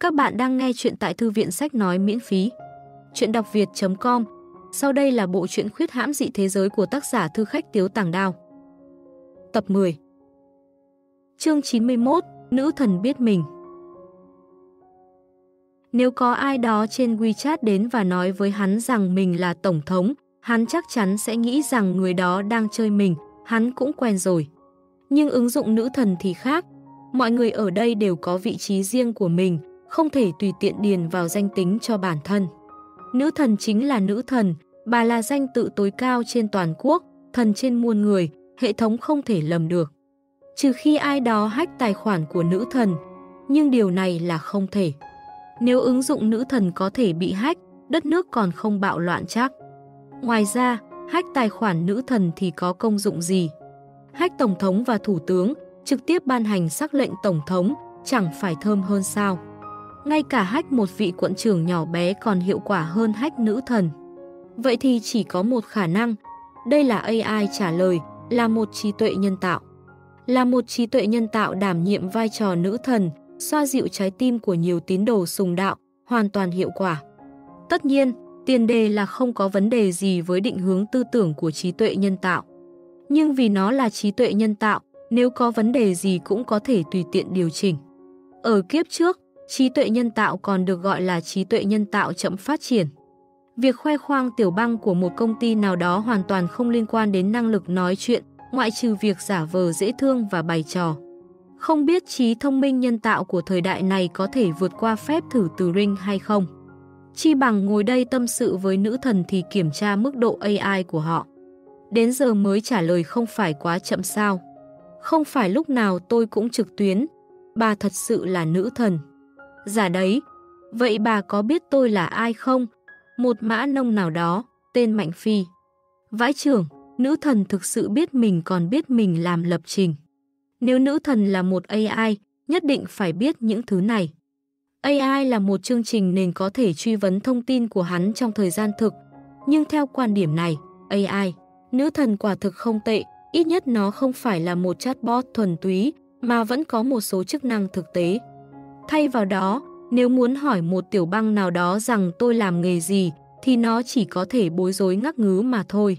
Các bạn đang nghe chuyện tại thư viện sách nói miễn phí. Chuyện đọc việt.com Sau đây là bộ truyện khuyết hãm dị thế giới của tác giả thư khách Tiếu Tàng Đao. Tập 10 Chương 91 Nữ thần biết mình Nếu có ai đó trên WeChat đến và nói với hắn rằng mình là Tổng thống, hắn chắc chắn sẽ nghĩ rằng người đó đang chơi mình, hắn cũng quen rồi. Nhưng ứng dụng nữ thần thì khác, mọi người ở đây đều có vị trí riêng của mình, không thể tùy tiện điền vào danh tính cho bản thân. Nữ thần chính là nữ thần, bà là danh tự tối cao trên toàn quốc, thần trên muôn người, hệ thống không thể lầm được. Trừ khi ai đó hack tài khoản của nữ thần, nhưng điều này là không thể. Nếu ứng dụng nữ thần có thể bị hack, đất nước còn không bạo loạn chắc. Ngoài ra, hack tài khoản nữ thần thì có công dụng gì? Hack Tổng thống và Thủ tướng, trực tiếp ban hành sắc lệnh Tổng thống, chẳng phải thơm hơn sao? Ngay cả hách một vị quận trưởng nhỏ bé còn hiệu quả hơn hách nữ thần. Vậy thì chỉ có một khả năng. Đây là AI trả lời, là một trí tuệ nhân tạo. Là một trí tuệ nhân tạo đảm nhiệm vai trò nữ thần, xoa dịu trái tim của nhiều tín đồ sùng đạo, hoàn toàn hiệu quả. Tất nhiên, tiền đề là không có vấn đề gì với định hướng tư tưởng của trí tuệ nhân tạo. Nhưng vì nó là trí tuệ nhân tạo, nếu có vấn đề gì cũng có thể tùy tiện điều chỉnh. Ở kiếp trước, trí tuệ nhân tạo còn được gọi là trí tuệ nhân tạo chậm phát triển. Việc khoe khoang tiểu băng của một công ty nào đó hoàn toàn không liên quan đến năng lực nói chuyện, ngoại trừ việc giả vờ dễ thương và bày trò. Không biết trí thông minh nhân tạo của thời đại này có thể vượt qua phép thử từ ring hay không? Chi bằng ngồi đây tâm sự với nữ thần thì kiểm tra mức độ AI của họ. Đến giờ mới trả lời không phải quá chậm sao. Không phải lúc nào tôi cũng trực tuyến, bà thật sự là nữ thần. Giả đấy, vậy bà có biết tôi là ai không? Một mã nông nào đó, tên Mạnh Phi. Vãi trưởng, nữ thần thực sự biết mình còn biết mình làm lập trình. Nếu nữ thần là một AI, nhất định phải biết những thứ này. AI là một chương trình nền có thể truy vấn thông tin của hắn trong thời gian thực. Nhưng theo quan điểm này, AI, nữ thần quả thực không tệ, ít nhất nó không phải là một chatbot thuần túy, mà vẫn có một số chức năng thực tế. Thay vào đó, nếu muốn hỏi một tiểu băng nào đó rằng tôi làm nghề gì, thì nó chỉ có thể bối rối ngắc ngứ mà thôi.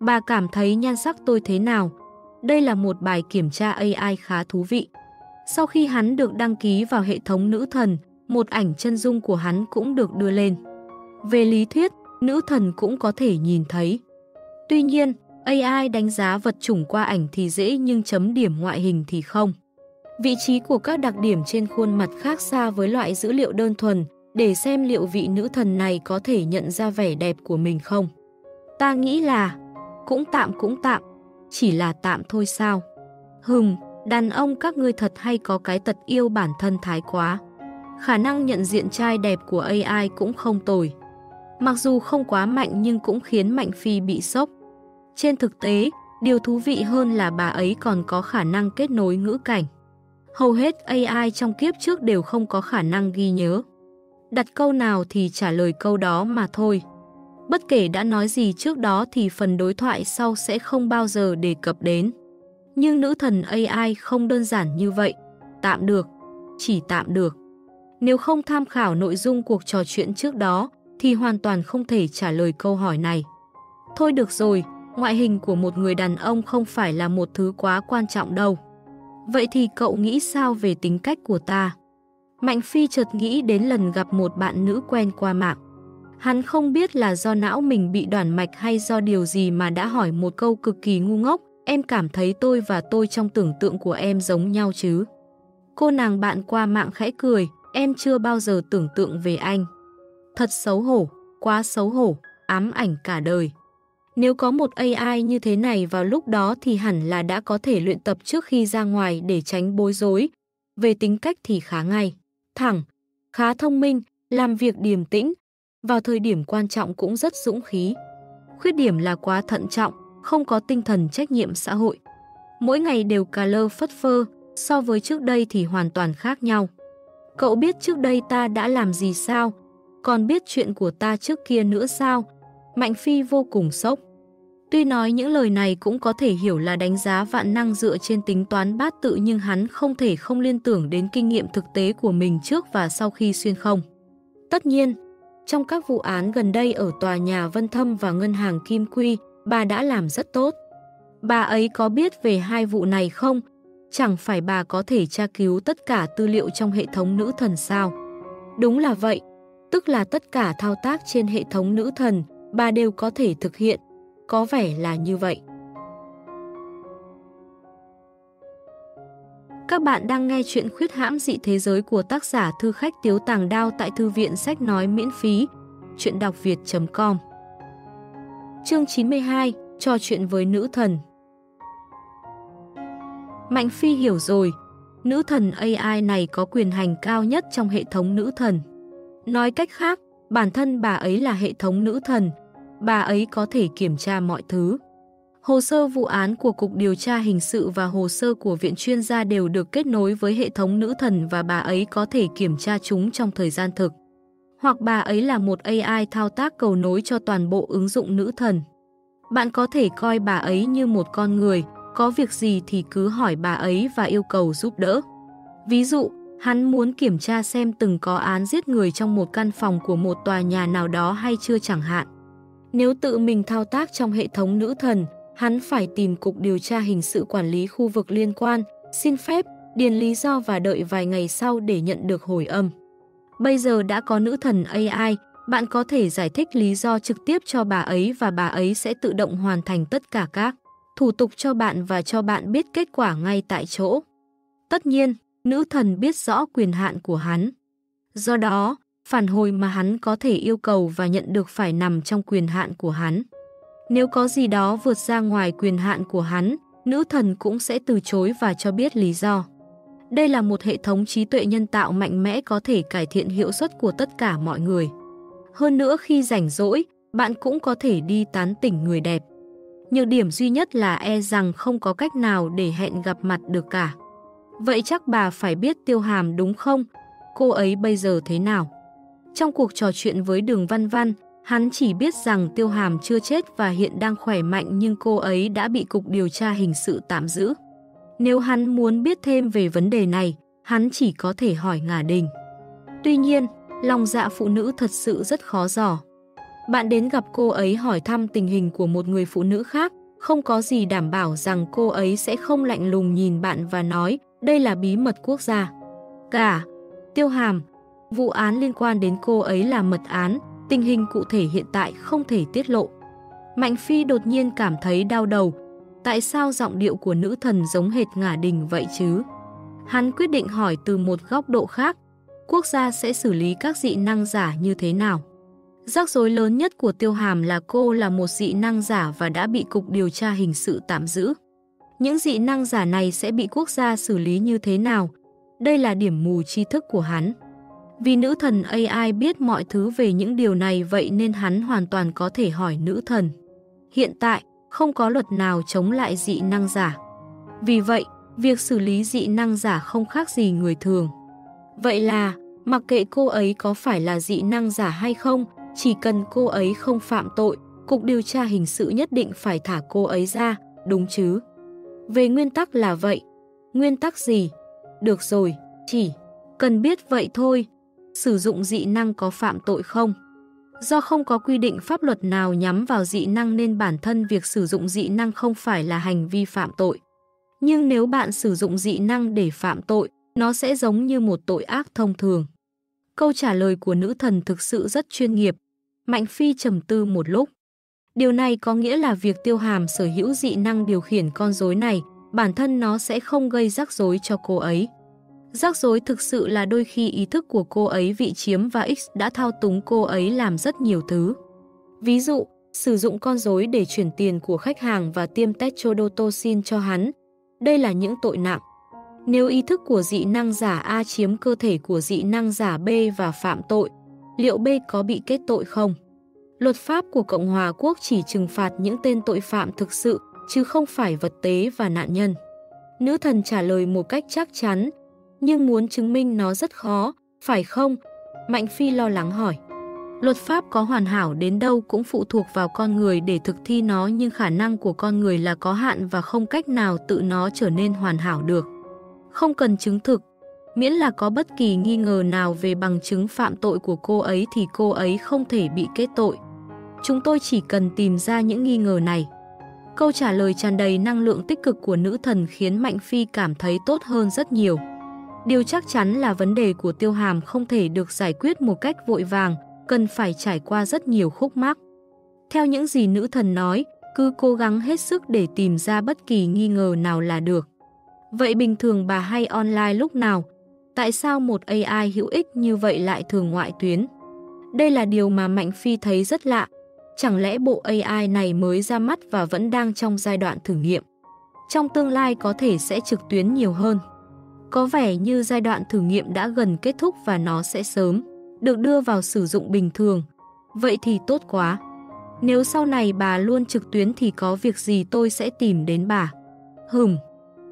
Bà cảm thấy nhan sắc tôi thế nào? Đây là một bài kiểm tra AI khá thú vị. Sau khi hắn được đăng ký vào hệ thống nữ thần, một ảnh chân dung của hắn cũng được đưa lên. Về lý thuyết, nữ thần cũng có thể nhìn thấy. Tuy nhiên, AI đánh giá vật chủng qua ảnh thì dễ nhưng chấm điểm ngoại hình thì không. Vị trí của các đặc điểm trên khuôn mặt khác xa với loại dữ liệu đơn thuần, để xem liệu vị nữ thần này có thể nhận ra vẻ đẹp của mình không. Ta nghĩ là, cũng tạm cũng tạm, chỉ là tạm thôi sao. Hừm, đàn ông các ngươi thật hay có cái tật yêu bản thân thái quá. Khả năng nhận diện trai đẹp của AI cũng không tồi. Mặc dù không quá mạnh nhưng cũng khiến Mạnh Phi bị sốc. Trên thực tế, điều thú vị hơn là bà ấy còn có khả năng kết nối ngữ cảnh hầu hết AI trong kiếp trước đều không có khả năng ghi nhớ. Đặt câu nào thì trả lời câu đó mà thôi. Bất kể đã nói gì trước đó thì phần đối thoại sau sẽ không bao giờ đề cập đến. Nhưng nữ thần AI không đơn giản như vậy. Tạm được, chỉ tạm được. Nếu không tham khảo nội dung cuộc trò chuyện trước đó thì hoàn toàn không thể trả lời câu hỏi này. Thôi được rồi, ngoại hình của một người đàn ông không phải là một thứ quá quan trọng đâu. Vậy thì cậu nghĩ sao về tính cách của ta? Mạnh Phi chợt nghĩ đến lần gặp một bạn nữ quen qua mạng. Hắn không biết là do não mình bị đoản mạch hay do điều gì mà đã hỏi một câu cực kỳ ngu ngốc, em cảm thấy tôi và tôi trong tưởng tượng của em giống nhau chứ. Cô nàng bạn qua mạng khẽ cười, em chưa bao giờ tưởng tượng về anh. Thật xấu hổ, quá xấu hổ, ám ảnh cả đời. Nếu có một AI như thế này vào lúc đó thì hẳn là đã có thể luyện tập trước khi ra ngoài để tránh bối rối. Về tính cách thì khá ngay, thẳng, khá thông minh, làm việc điềm tĩnh, vào thời điểm quan trọng cũng rất dũng khí. Khuyết điểm là quá thận trọng, không có tinh thần trách nhiệm xã hội. Mỗi ngày đều cà lơ phất phơ, so với trước đây thì hoàn toàn khác nhau. Cậu biết trước đây ta đã làm gì sao? Còn biết chuyện của ta trước kia nữa sao? Mạnh Phi vô cùng sốc. Tuy nói những lời này cũng có thể hiểu là đánh giá vạn năng dựa trên tính toán bát tự nhưng hắn không thể không liên tưởng đến kinh nghiệm thực tế của mình trước và sau khi xuyên không. Tất nhiên, trong các vụ án gần đây ở tòa nhà Vân Thâm và ngân hàng Kim Quy, bà đã làm rất tốt. Bà ấy có biết về hai vụ này không? Chẳng phải bà có thể tra cứu tất cả tư liệu trong hệ thống nữ thần sao? Đúng là vậy, tức là tất cả thao tác trên hệ thống nữ thần, bà đều có thể thực hiện. Có vẻ là như vậy. Các bạn đang nghe chuyện khuyết hãm dị thế giới của tác giả Thư Khách Tiếu Tàng Đao tại Thư viện Sách Nói miễn phí. Chuyện đọc việt.com Chương 92 Trò chuyện với nữ thần Mạnh Phi hiểu rồi, nữ thần AI này có quyền hành cao nhất trong hệ thống nữ thần. Nói cách khác, bản thân bà ấy là hệ thống nữ thần, bà ấy có thể kiểm tra mọi thứ. Hồ sơ vụ án của Cục Điều tra Hình sự và hồ sơ của Viện chuyên gia đều được kết nối với hệ thống nữ thần và bà ấy có thể kiểm tra chúng trong thời gian thực. Hoặc bà ấy là một AI thao tác cầu nối cho toàn bộ ứng dụng nữ thần. Bạn có thể coi bà ấy như một con người, có việc gì thì cứ hỏi bà ấy và yêu cầu giúp đỡ. Ví dụ, hắn muốn kiểm tra xem từng có án giết người trong một căn phòng của một tòa nhà nào đó hay chưa chẳng hạn. Nếu tự mình thao tác trong hệ thống nữ thần, hắn phải tìm Cục Điều tra Hình sự Quản lý khu vực liên quan, xin phép, điền lý do và đợi vài ngày sau để nhận được hồi âm. Bây giờ đã có nữ thần AI, bạn có thể giải thích lý do trực tiếp cho bà ấy và bà ấy sẽ tự động hoàn thành tất cả các thủ tục cho bạn và cho bạn biết kết quả ngay tại chỗ. Tất nhiên, nữ thần biết rõ quyền hạn của hắn. Do đó, phản hồi mà hắn có thể yêu cầu và nhận được phải nằm trong quyền hạn của hắn. Nếu có gì đó vượt ra ngoài quyền hạn của hắn, nữ thần cũng sẽ từ chối và cho biết lý do. Đây là một hệ thống trí tuệ nhân tạo mạnh mẽ có thể cải thiện hiệu suất của tất cả mọi người. Hơn nữa khi rảnh rỗi, bạn cũng có thể đi tán tỉnh người đẹp. Nhược điểm duy nhất là e rằng không có cách nào để hẹn gặp mặt được cả. Vậy chắc bà phải biết tiêu hàm đúng không? Cô ấy bây giờ thế nào? Trong cuộc trò chuyện với đường văn văn, hắn chỉ biết rằng tiêu hàm chưa chết và hiện đang khỏe mạnh nhưng cô ấy đã bị cục điều tra hình sự tạm giữ. Nếu hắn muốn biết thêm về vấn đề này, hắn chỉ có thể hỏi ngả đình. Tuy nhiên, lòng dạ phụ nữ thật sự rất khó dò. Bạn đến gặp cô ấy hỏi thăm tình hình của một người phụ nữ khác, không có gì đảm bảo rằng cô ấy sẽ không lạnh lùng nhìn bạn và nói đây là bí mật quốc gia. Cả, tiêu hàm, vụ án liên quan đến cô ấy là mật án, tình hình cụ thể hiện tại không thể tiết lộ. Mạnh Phi đột nhiên cảm thấy đau đầu, tại sao giọng điệu của nữ thần giống hệt ngả đình vậy chứ? Hắn quyết định hỏi từ một góc độ khác, quốc gia sẽ xử lý các dị năng giả như thế nào? Rắc rối lớn nhất của Tiêu Hàm là cô là một dị năng giả và đã bị Cục Điều tra Hình sự tạm giữ. Những dị năng giả này sẽ bị quốc gia xử lý như thế nào? Đây là điểm mù tri thức của hắn. Vì nữ thần AI biết mọi thứ về những điều này vậy nên hắn hoàn toàn có thể hỏi nữ thần. Hiện tại, không có luật nào chống lại dị năng giả. Vì vậy, việc xử lý dị năng giả không khác gì người thường. Vậy là, mặc kệ cô ấy có phải là dị năng giả hay không, chỉ cần cô ấy không phạm tội, Cục điều tra hình sự nhất định phải thả cô ấy ra, đúng chứ? Về nguyên tắc là vậy. Nguyên tắc gì? Được rồi, chỉ cần biết vậy thôi. Sử dụng dị năng có phạm tội không? Do không có quy định pháp luật nào nhắm vào dị năng nên bản thân việc sử dụng dị năng không phải là hành vi phạm tội. Nhưng nếu bạn sử dụng dị năng để phạm tội, nó sẽ giống như một tội ác thông thường. Câu trả lời của nữ thần thực sự rất chuyên nghiệp, Mạnh Phi trầm tư một lúc. Điều này có nghĩa là việc tiêu hàm sở hữu dị năng điều khiển con rối này, bản thân nó sẽ không gây rắc rối cho cô ấy. Rắc rối thực sự là đôi khi ý thức của cô ấy vị chiếm và X đã thao túng cô ấy làm rất nhiều thứ. Ví dụ, sử dụng con rối để chuyển tiền của khách hàng và tiêm tetrodotoxin cho hắn. Đây là những tội nặng. Nếu ý thức của dị năng giả A chiếm cơ thể của dị năng giả B và phạm tội, liệu B có bị kết tội không? Luật pháp của Cộng hòa Quốc chỉ trừng phạt những tên tội phạm thực sự, chứ không phải vật tế và nạn nhân. Nữ thần trả lời một cách chắc chắn, nhưng muốn chứng minh nó rất khó, phải không? Mạnh Phi lo lắng hỏi. Luật pháp có hoàn hảo đến đâu cũng phụ thuộc vào con người để thực thi nó nhưng khả năng của con người là có hạn và không cách nào tự nó trở nên hoàn hảo được. Không cần chứng thực, miễn là có bất kỳ nghi ngờ nào về bằng chứng phạm tội của cô ấy thì cô ấy không thể bị kết tội. Chúng tôi chỉ cần tìm ra những nghi ngờ này. Câu trả lời tràn đầy năng lượng tích cực của nữ thần khiến Mạnh Phi cảm thấy tốt hơn rất nhiều. Điều chắc chắn là vấn đề của tiêu hàm không thể được giải quyết một cách vội vàng, cần phải trải qua rất nhiều khúc mắc. Theo những gì nữ thần nói, cứ cố gắng hết sức để tìm ra bất kỳ nghi ngờ nào là được. Vậy bình thường bà hay online lúc nào? Tại sao một AI hữu ích như vậy lại thường ngoại tuyến? Đây là điều mà Mạnh Phi thấy rất lạ. Chẳng lẽ bộ AI này mới ra mắt và vẫn đang trong giai đoạn thử nghiệm? Trong tương lai có thể sẽ trực tuyến nhiều hơn. Có vẻ như giai đoạn thử nghiệm đã gần kết thúc và nó sẽ sớm được đưa vào sử dụng bình thường. Vậy thì tốt quá. Nếu sau này bà luôn trực tuyến thì có việc gì tôi sẽ tìm đến bà. Hừm,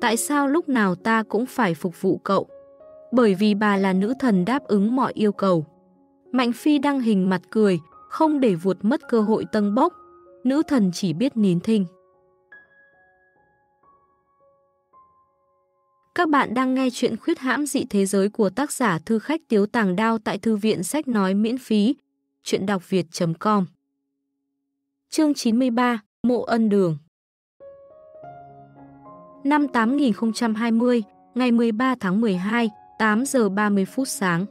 tại sao lúc nào ta cũng phải phục vụ cậu? Bởi vì bà là nữ thần đáp ứng mọi yêu cầu. Mạnh Phi đăng hình mặt cười, không để vuột mất cơ hội tân bốc. Nữ thần chỉ biết nín thinh. Các bạn đang nghe chuyện khuyết hãm dị thế giới của tác giả Thư Khách Tiếu Tàng Đao tại Thư viện Sách Nói miễn phí. Chuyện đọc việt.com Chương 93 Mộ Ân Đường Năm 8020, ngày 13 tháng 12, 8 giờ 30 phút sáng.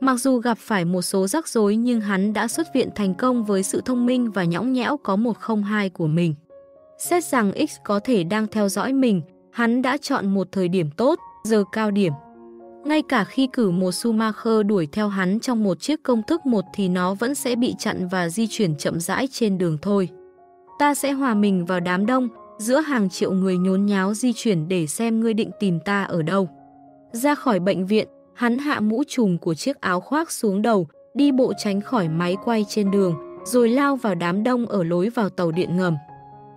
Mặc dù gặp phải một số rắc rối nhưng hắn đã xuất viện thành công với sự thông minh và nhõng nhẽo có 102 của mình. Xét rằng X có thể đang theo dõi mình, hắn đã chọn một thời điểm tốt, giờ cao điểm. Ngay cả khi cử một Schumacher đuổi theo hắn trong một chiếc công thức một thì nó vẫn sẽ bị chặn và di chuyển chậm rãi trên đường thôi. Ta sẽ hòa mình vào đám đông, giữa hàng triệu người nhốn nháo di chuyển để xem ngươi định tìm ta ở đâu. Ra khỏi bệnh viện, hắn hạ mũ trùm của chiếc áo khoác xuống đầu, đi bộ tránh khỏi máy quay trên đường, rồi lao vào đám đông ở lối vào tàu điện ngầm.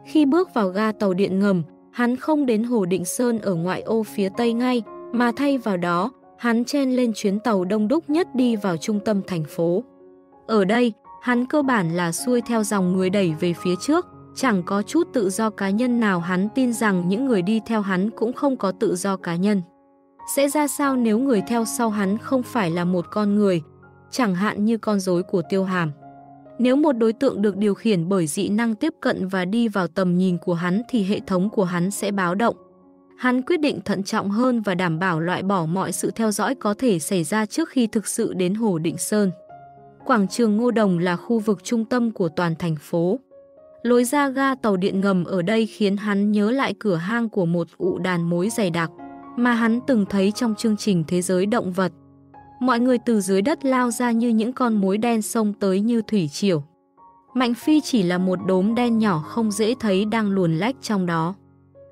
Khi bước vào ga tàu điện ngầm, hắn không đến Hồ Định Sơn ở ngoại ô phía Tây ngay, mà thay vào đó, hắn chen lên chuyến tàu đông đúc nhất đi vào trung tâm thành phố. Ở đây, hắn cơ bản là xuôi theo dòng người đẩy về phía trước, chẳng có chút tự do cá nhân nào hắn tin rằng những người đi theo hắn cũng không có tự do cá nhân. Sẽ ra sao nếu người theo sau hắn không phải là một con người, chẳng hạn như con rối của tiêu hàm. Nếu một đối tượng được điều khiển bởi dị năng tiếp cận và đi vào tầm nhìn của hắn thì hệ thống của hắn sẽ báo động. Hắn quyết định thận trọng hơn và đảm bảo loại bỏ mọi sự theo dõi có thể xảy ra trước khi thực sự đến Hồ Định Sơn. Quảng trường Ngô Đồng là khu vực trung tâm của toàn thành phố. Lối ra ga tàu điện ngầm ở đây khiến hắn nhớ lại cửa hang của một ụ đàn mối dày đặc mà hắn từng thấy trong chương trình Thế giới động vật. Mọi người từ dưới đất lao ra như những con mối đen sông tới như thủy triều. Mạnh Phi chỉ là một đốm đen nhỏ không dễ thấy đang luồn lách trong đó.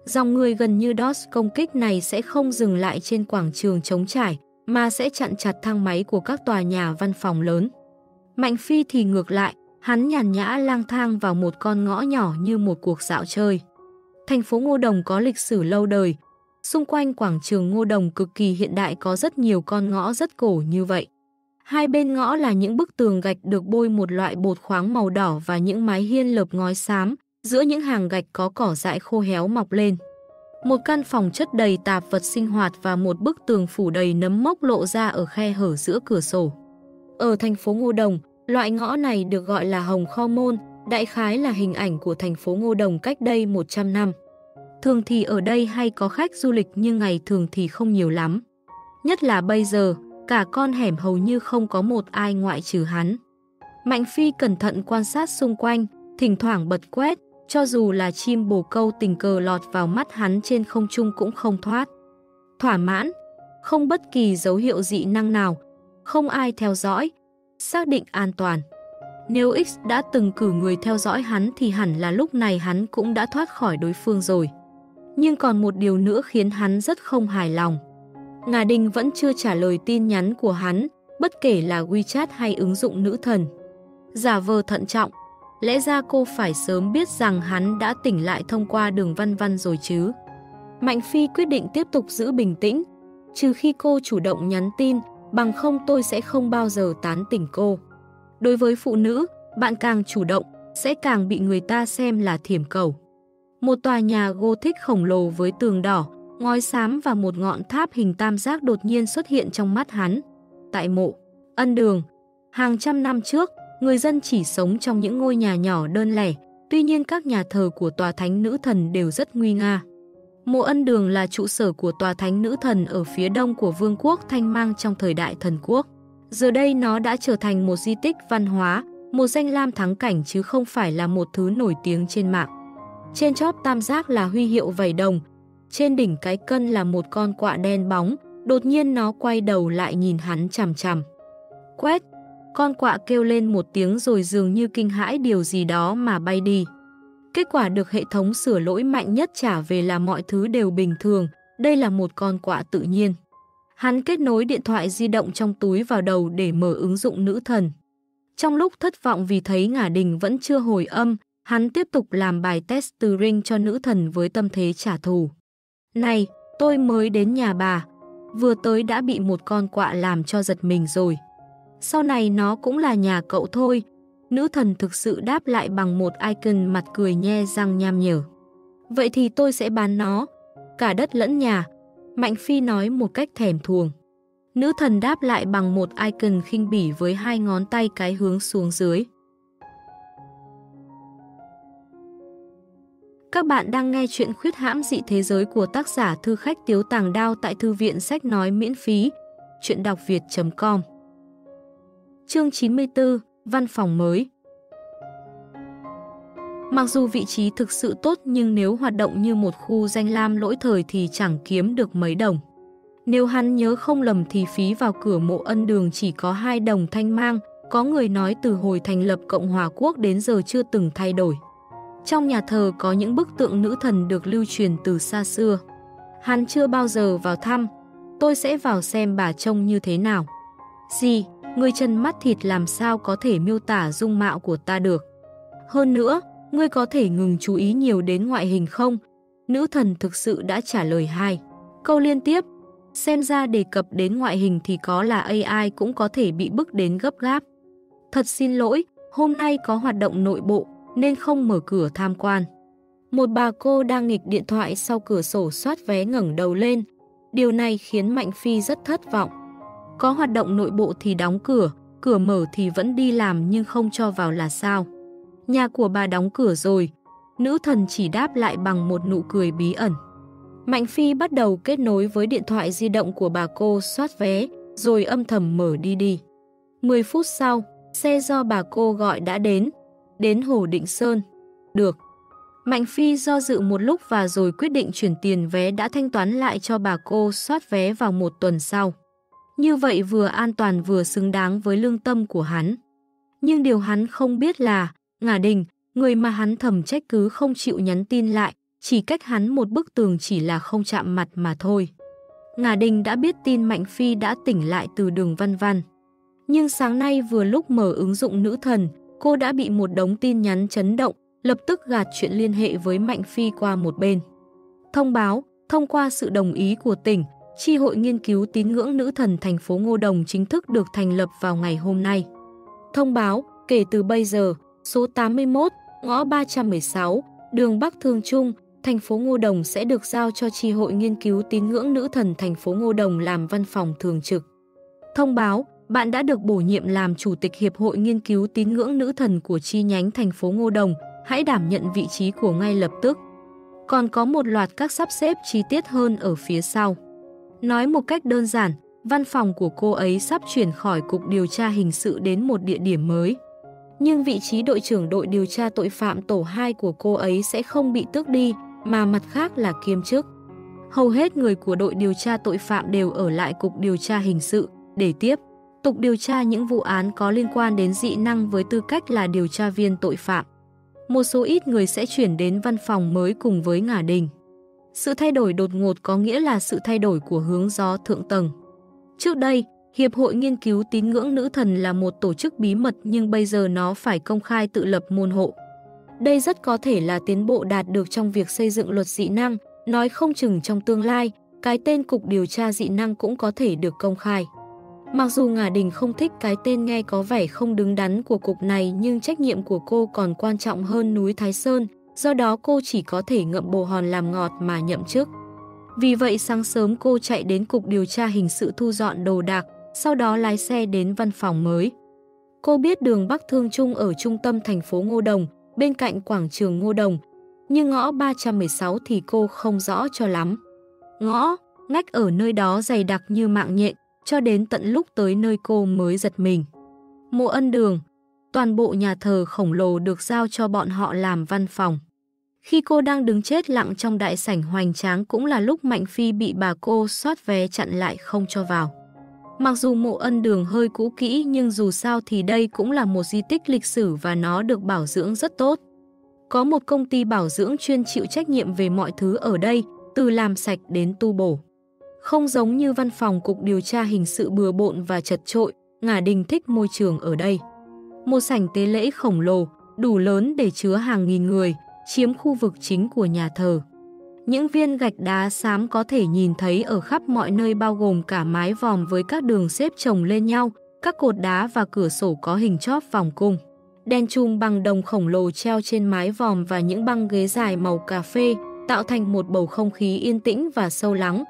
Dòng người gần như DOS công kích này sẽ không dừng lại trên quảng trường trống trải, mà sẽ chặn chặt thang máy của các tòa nhà văn phòng lớn. Mạnh Phi thì ngược lại, hắn nhàn nhã lang thang vào một con ngõ nhỏ như một cuộc dạo chơi. Thành phố Ngô Đồng có lịch sử lâu đời, Xung quanh quảng trường Ngô Đồng cực kỳ hiện đại có rất nhiều con ngõ rất cổ như vậy. Hai bên ngõ là những bức tường gạch được bôi một loại bột khoáng màu đỏ và những mái hiên lợp ngói xám, giữa những hàng gạch có cỏ dại khô héo mọc lên. Một căn phòng chất đầy tạp vật sinh hoạt và một bức tường phủ đầy nấm mốc lộ ra ở khe hở giữa cửa sổ. Ở thành phố Ngô Đồng, loại ngõ này được gọi là Hồng Kho Môn, đại khái là hình ảnh của thành phố Ngô Đồng cách đây 100 năm. Thường thì ở đây hay có khách du lịch nhưng ngày thường thì không nhiều lắm. Nhất là bây giờ, cả con hẻm hầu như không có một ai ngoại trừ hắn. Mạnh Phi cẩn thận quan sát xung quanh, thỉnh thoảng bật quét, cho dù là chim bồ câu tình cờ lọt vào mắt hắn trên không trung cũng không thoát. Thỏa mãn, không bất kỳ dấu hiệu dị năng nào, không ai theo dõi, xác định an toàn. Nếu X đã từng cử người theo dõi hắn thì hẳn là lúc này hắn cũng đã thoát khỏi đối phương rồi nhưng còn một điều nữa khiến hắn rất không hài lòng. Ngà Đình vẫn chưa trả lời tin nhắn của hắn, bất kể là WeChat hay ứng dụng nữ thần. Giả vờ thận trọng, lẽ ra cô phải sớm biết rằng hắn đã tỉnh lại thông qua đường văn văn rồi chứ. Mạnh Phi quyết định tiếp tục giữ bình tĩnh, trừ khi cô chủ động nhắn tin, bằng không tôi sẽ không bao giờ tán tỉnh cô. Đối với phụ nữ, bạn càng chủ động, sẽ càng bị người ta xem là thiểm cầu. Một tòa nhà Gothic khổng lồ với tường đỏ, ngói xám và một ngọn tháp hình tam giác đột nhiên xuất hiện trong mắt hắn. Tại mộ, ân đường, hàng trăm năm trước, người dân chỉ sống trong những ngôi nhà nhỏ đơn lẻ, tuy nhiên các nhà thờ của tòa thánh nữ thần đều rất nguy nga. Mộ ân đường là trụ sở của tòa thánh nữ thần ở phía đông của vương quốc Thanh Mang trong thời đại thần quốc. Giờ đây nó đã trở thành một di tích văn hóa, một danh lam thắng cảnh chứ không phải là một thứ nổi tiếng trên mạng. Trên chóp tam giác là huy hiệu vảy đồng, trên đỉnh cái cân là một con quạ đen bóng, đột nhiên nó quay đầu lại nhìn hắn chằm chằm. Quét, con quạ kêu lên một tiếng rồi dường như kinh hãi điều gì đó mà bay đi. Kết quả được hệ thống sửa lỗi mạnh nhất trả về là mọi thứ đều bình thường, đây là một con quạ tự nhiên. Hắn kết nối điện thoại di động trong túi vào đầu để mở ứng dụng nữ thần. Trong lúc thất vọng vì thấy ngả đình vẫn chưa hồi âm, hắn tiếp tục làm bài test từ ring cho nữ thần với tâm thế trả thù. Này, tôi mới đến nhà bà, vừa tới đã bị một con quạ làm cho giật mình rồi. Sau này nó cũng là nhà cậu thôi. Nữ thần thực sự đáp lại bằng một icon mặt cười nhe răng nham nhở. Vậy thì tôi sẽ bán nó, cả đất lẫn nhà. Mạnh Phi nói một cách thèm thuồng. Nữ thần đáp lại bằng một icon khinh bỉ với hai ngón tay cái hướng xuống dưới. Các bạn đang nghe chuyện khuyết hãm dị thế giới của tác giả Thư Khách Tiếu Tàng Đao tại Thư viện Sách Nói miễn phí. Chuyện đọc việt.com Chương 94 Văn phòng mới Mặc dù vị trí thực sự tốt nhưng nếu hoạt động như một khu danh lam lỗi thời thì chẳng kiếm được mấy đồng. Nếu hắn nhớ không lầm thì phí vào cửa mộ ân đường chỉ có 2 đồng thanh mang, có người nói từ hồi thành lập Cộng hòa Quốc đến giờ chưa từng thay đổi. Trong nhà thờ có những bức tượng nữ thần được lưu truyền từ xa xưa. Hắn chưa bao giờ vào thăm, tôi sẽ vào xem bà trông như thế nào. Gì, người chân mắt thịt làm sao có thể miêu tả dung mạo của ta được. Hơn nữa, ngươi có thể ngừng chú ý nhiều đến ngoại hình không? Nữ thần thực sự đã trả lời hai. Câu liên tiếp, xem ra đề cập đến ngoại hình thì có là AI cũng có thể bị bức đến gấp gáp. Thật xin lỗi, hôm nay có hoạt động nội bộ, nên không mở cửa tham quan. Một bà cô đang nghịch điện thoại sau cửa sổ soát vé ngẩng đầu lên. Điều này khiến Mạnh Phi rất thất vọng. Có hoạt động nội bộ thì đóng cửa, cửa mở thì vẫn đi làm nhưng không cho vào là sao. Nhà của bà đóng cửa rồi, nữ thần chỉ đáp lại bằng một nụ cười bí ẩn. Mạnh Phi bắt đầu kết nối với điện thoại di động của bà cô soát vé, rồi âm thầm mở đi đi. 10 phút sau, xe do bà cô gọi đã đến, đến Hồ Định Sơn. Được. Mạnh Phi do dự một lúc và rồi quyết định chuyển tiền vé đã thanh toán lại cho bà cô soát vé vào một tuần sau. Như vậy vừa an toàn vừa xứng đáng với lương tâm của hắn. Nhưng điều hắn không biết là, Ngả Đình, người mà hắn thầm trách cứ không chịu nhắn tin lại, chỉ cách hắn một bức tường chỉ là không chạm mặt mà thôi. Ngà Đình đã biết tin Mạnh Phi đã tỉnh lại từ đường văn văn. Nhưng sáng nay vừa lúc mở ứng dụng nữ thần, cô đã bị một đống tin nhắn chấn động, lập tức gạt chuyện liên hệ với Mạnh Phi qua một bên. Thông báo, thông qua sự đồng ý của tỉnh, tri hội nghiên cứu tín ngưỡng nữ thần thành phố Ngô Đồng chính thức được thành lập vào ngày hôm nay. Thông báo, kể từ bây giờ, số 81, ngõ 316, đường Bắc Thương Trung, thành phố Ngô Đồng sẽ được giao cho tri hội nghiên cứu tín ngưỡng nữ thần thành phố Ngô Đồng làm văn phòng thường trực. Thông báo, bạn đã được bổ nhiệm làm Chủ tịch Hiệp hội Nghiên cứu tín ngưỡng nữ thần của chi nhánh thành phố Ngô Đồng, hãy đảm nhận vị trí của ngay lập tức. Còn có một loạt các sắp xếp chi tiết hơn ở phía sau. Nói một cách đơn giản, văn phòng của cô ấy sắp chuyển khỏi Cục Điều tra Hình sự đến một địa điểm mới. Nhưng vị trí đội trưởng đội điều tra tội phạm tổ 2 của cô ấy sẽ không bị tước đi, mà mặt khác là kiêm chức. Hầu hết người của đội điều tra tội phạm đều ở lại Cục Điều tra Hình sự để tiếp tục điều tra những vụ án có liên quan đến dị năng với tư cách là điều tra viên tội phạm. Một số ít người sẽ chuyển đến văn phòng mới cùng với Ngả Đình. Sự thay đổi đột ngột có nghĩa là sự thay đổi của hướng gió thượng tầng. Trước đây, Hiệp hội Nghiên cứu tín ngưỡng nữ thần là một tổ chức bí mật nhưng bây giờ nó phải công khai tự lập môn hộ. Đây rất có thể là tiến bộ đạt được trong việc xây dựng luật dị năng, nói không chừng trong tương lai, cái tên Cục Điều tra dị năng cũng có thể được công khai. Mặc dù Ngà Đình không thích cái tên nghe có vẻ không đứng đắn của cục này nhưng trách nhiệm của cô còn quan trọng hơn núi Thái Sơn, do đó cô chỉ có thể ngậm bồ hòn làm ngọt mà nhậm chức. Vì vậy sáng sớm cô chạy đến cục điều tra hình sự thu dọn đồ đạc, sau đó lái xe đến văn phòng mới. Cô biết đường Bắc Thương Trung ở trung tâm thành phố Ngô Đồng, bên cạnh quảng trường Ngô Đồng, nhưng ngõ 316 thì cô không rõ cho lắm. Ngõ, ngách ở nơi đó dày đặc như mạng nhện, cho đến tận lúc tới nơi cô mới giật mình. Mộ ân đường, toàn bộ nhà thờ khổng lồ được giao cho bọn họ làm văn phòng. Khi cô đang đứng chết lặng trong đại sảnh hoành tráng cũng là lúc Mạnh Phi bị bà cô soát vé chặn lại không cho vào. Mặc dù mộ ân đường hơi cũ kỹ nhưng dù sao thì đây cũng là một di tích lịch sử và nó được bảo dưỡng rất tốt. Có một công ty bảo dưỡng chuyên chịu trách nhiệm về mọi thứ ở đây, từ làm sạch đến tu bổ. Không giống như văn phòng cục điều tra hình sự bừa bộn và chật trội, Ngà Đình thích môi trường ở đây. Một sảnh tế lễ khổng lồ, đủ lớn để chứa hàng nghìn người, chiếm khu vực chính của nhà thờ. Những viên gạch đá xám có thể nhìn thấy ở khắp mọi nơi bao gồm cả mái vòm với các đường xếp chồng lên nhau, các cột đá và cửa sổ có hình chóp vòng cung. Đèn chùm bằng đồng khổng lồ treo trên mái vòm và những băng ghế dài màu cà phê tạo thành một bầu không khí yên tĩnh và sâu lắng.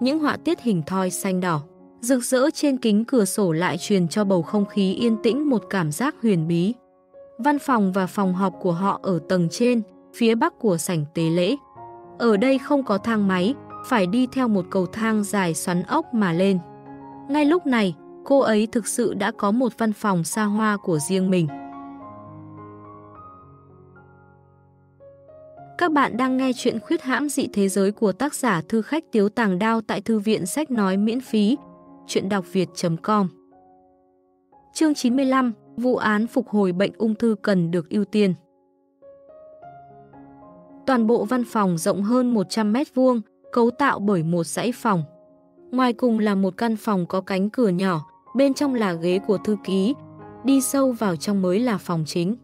Những họa tiết hình thoi xanh đỏ, rực rỡ trên kính cửa sổ lại truyền cho bầu không khí yên tĩnh một cảm giác huyền bí. Văn phòng và phòng họp của họ ở tầng trên, phía bắc của sảnh tế lễ. Ở đây không có thang máy, phải đi theo một cầu thang dài xoắn ốc mà lên. Ngay lúc này, cô ấy thực sự đã có một văn phòng xa hoa của riêng mình. Các bạn đang nghe chuyện khuyết hãm dị thế giới của tác giả Thư Khách Tiếu Tàng Đao tại Thư viện Sách Nói miễn phí, chuyện đọc việt.com Chương 95, Vụ án phục hồi bệnh ung thư cần được ưu tiên Toàn bộ văn phòng rộng hơn 100 mét vuông, cấu tạo bởi một dãy phòng. Ngoài cùng là một căn phòng có cánh cửa nhỏ, bên trong là ghế của thư ký, đi sâu vào trong mới là phòng chính.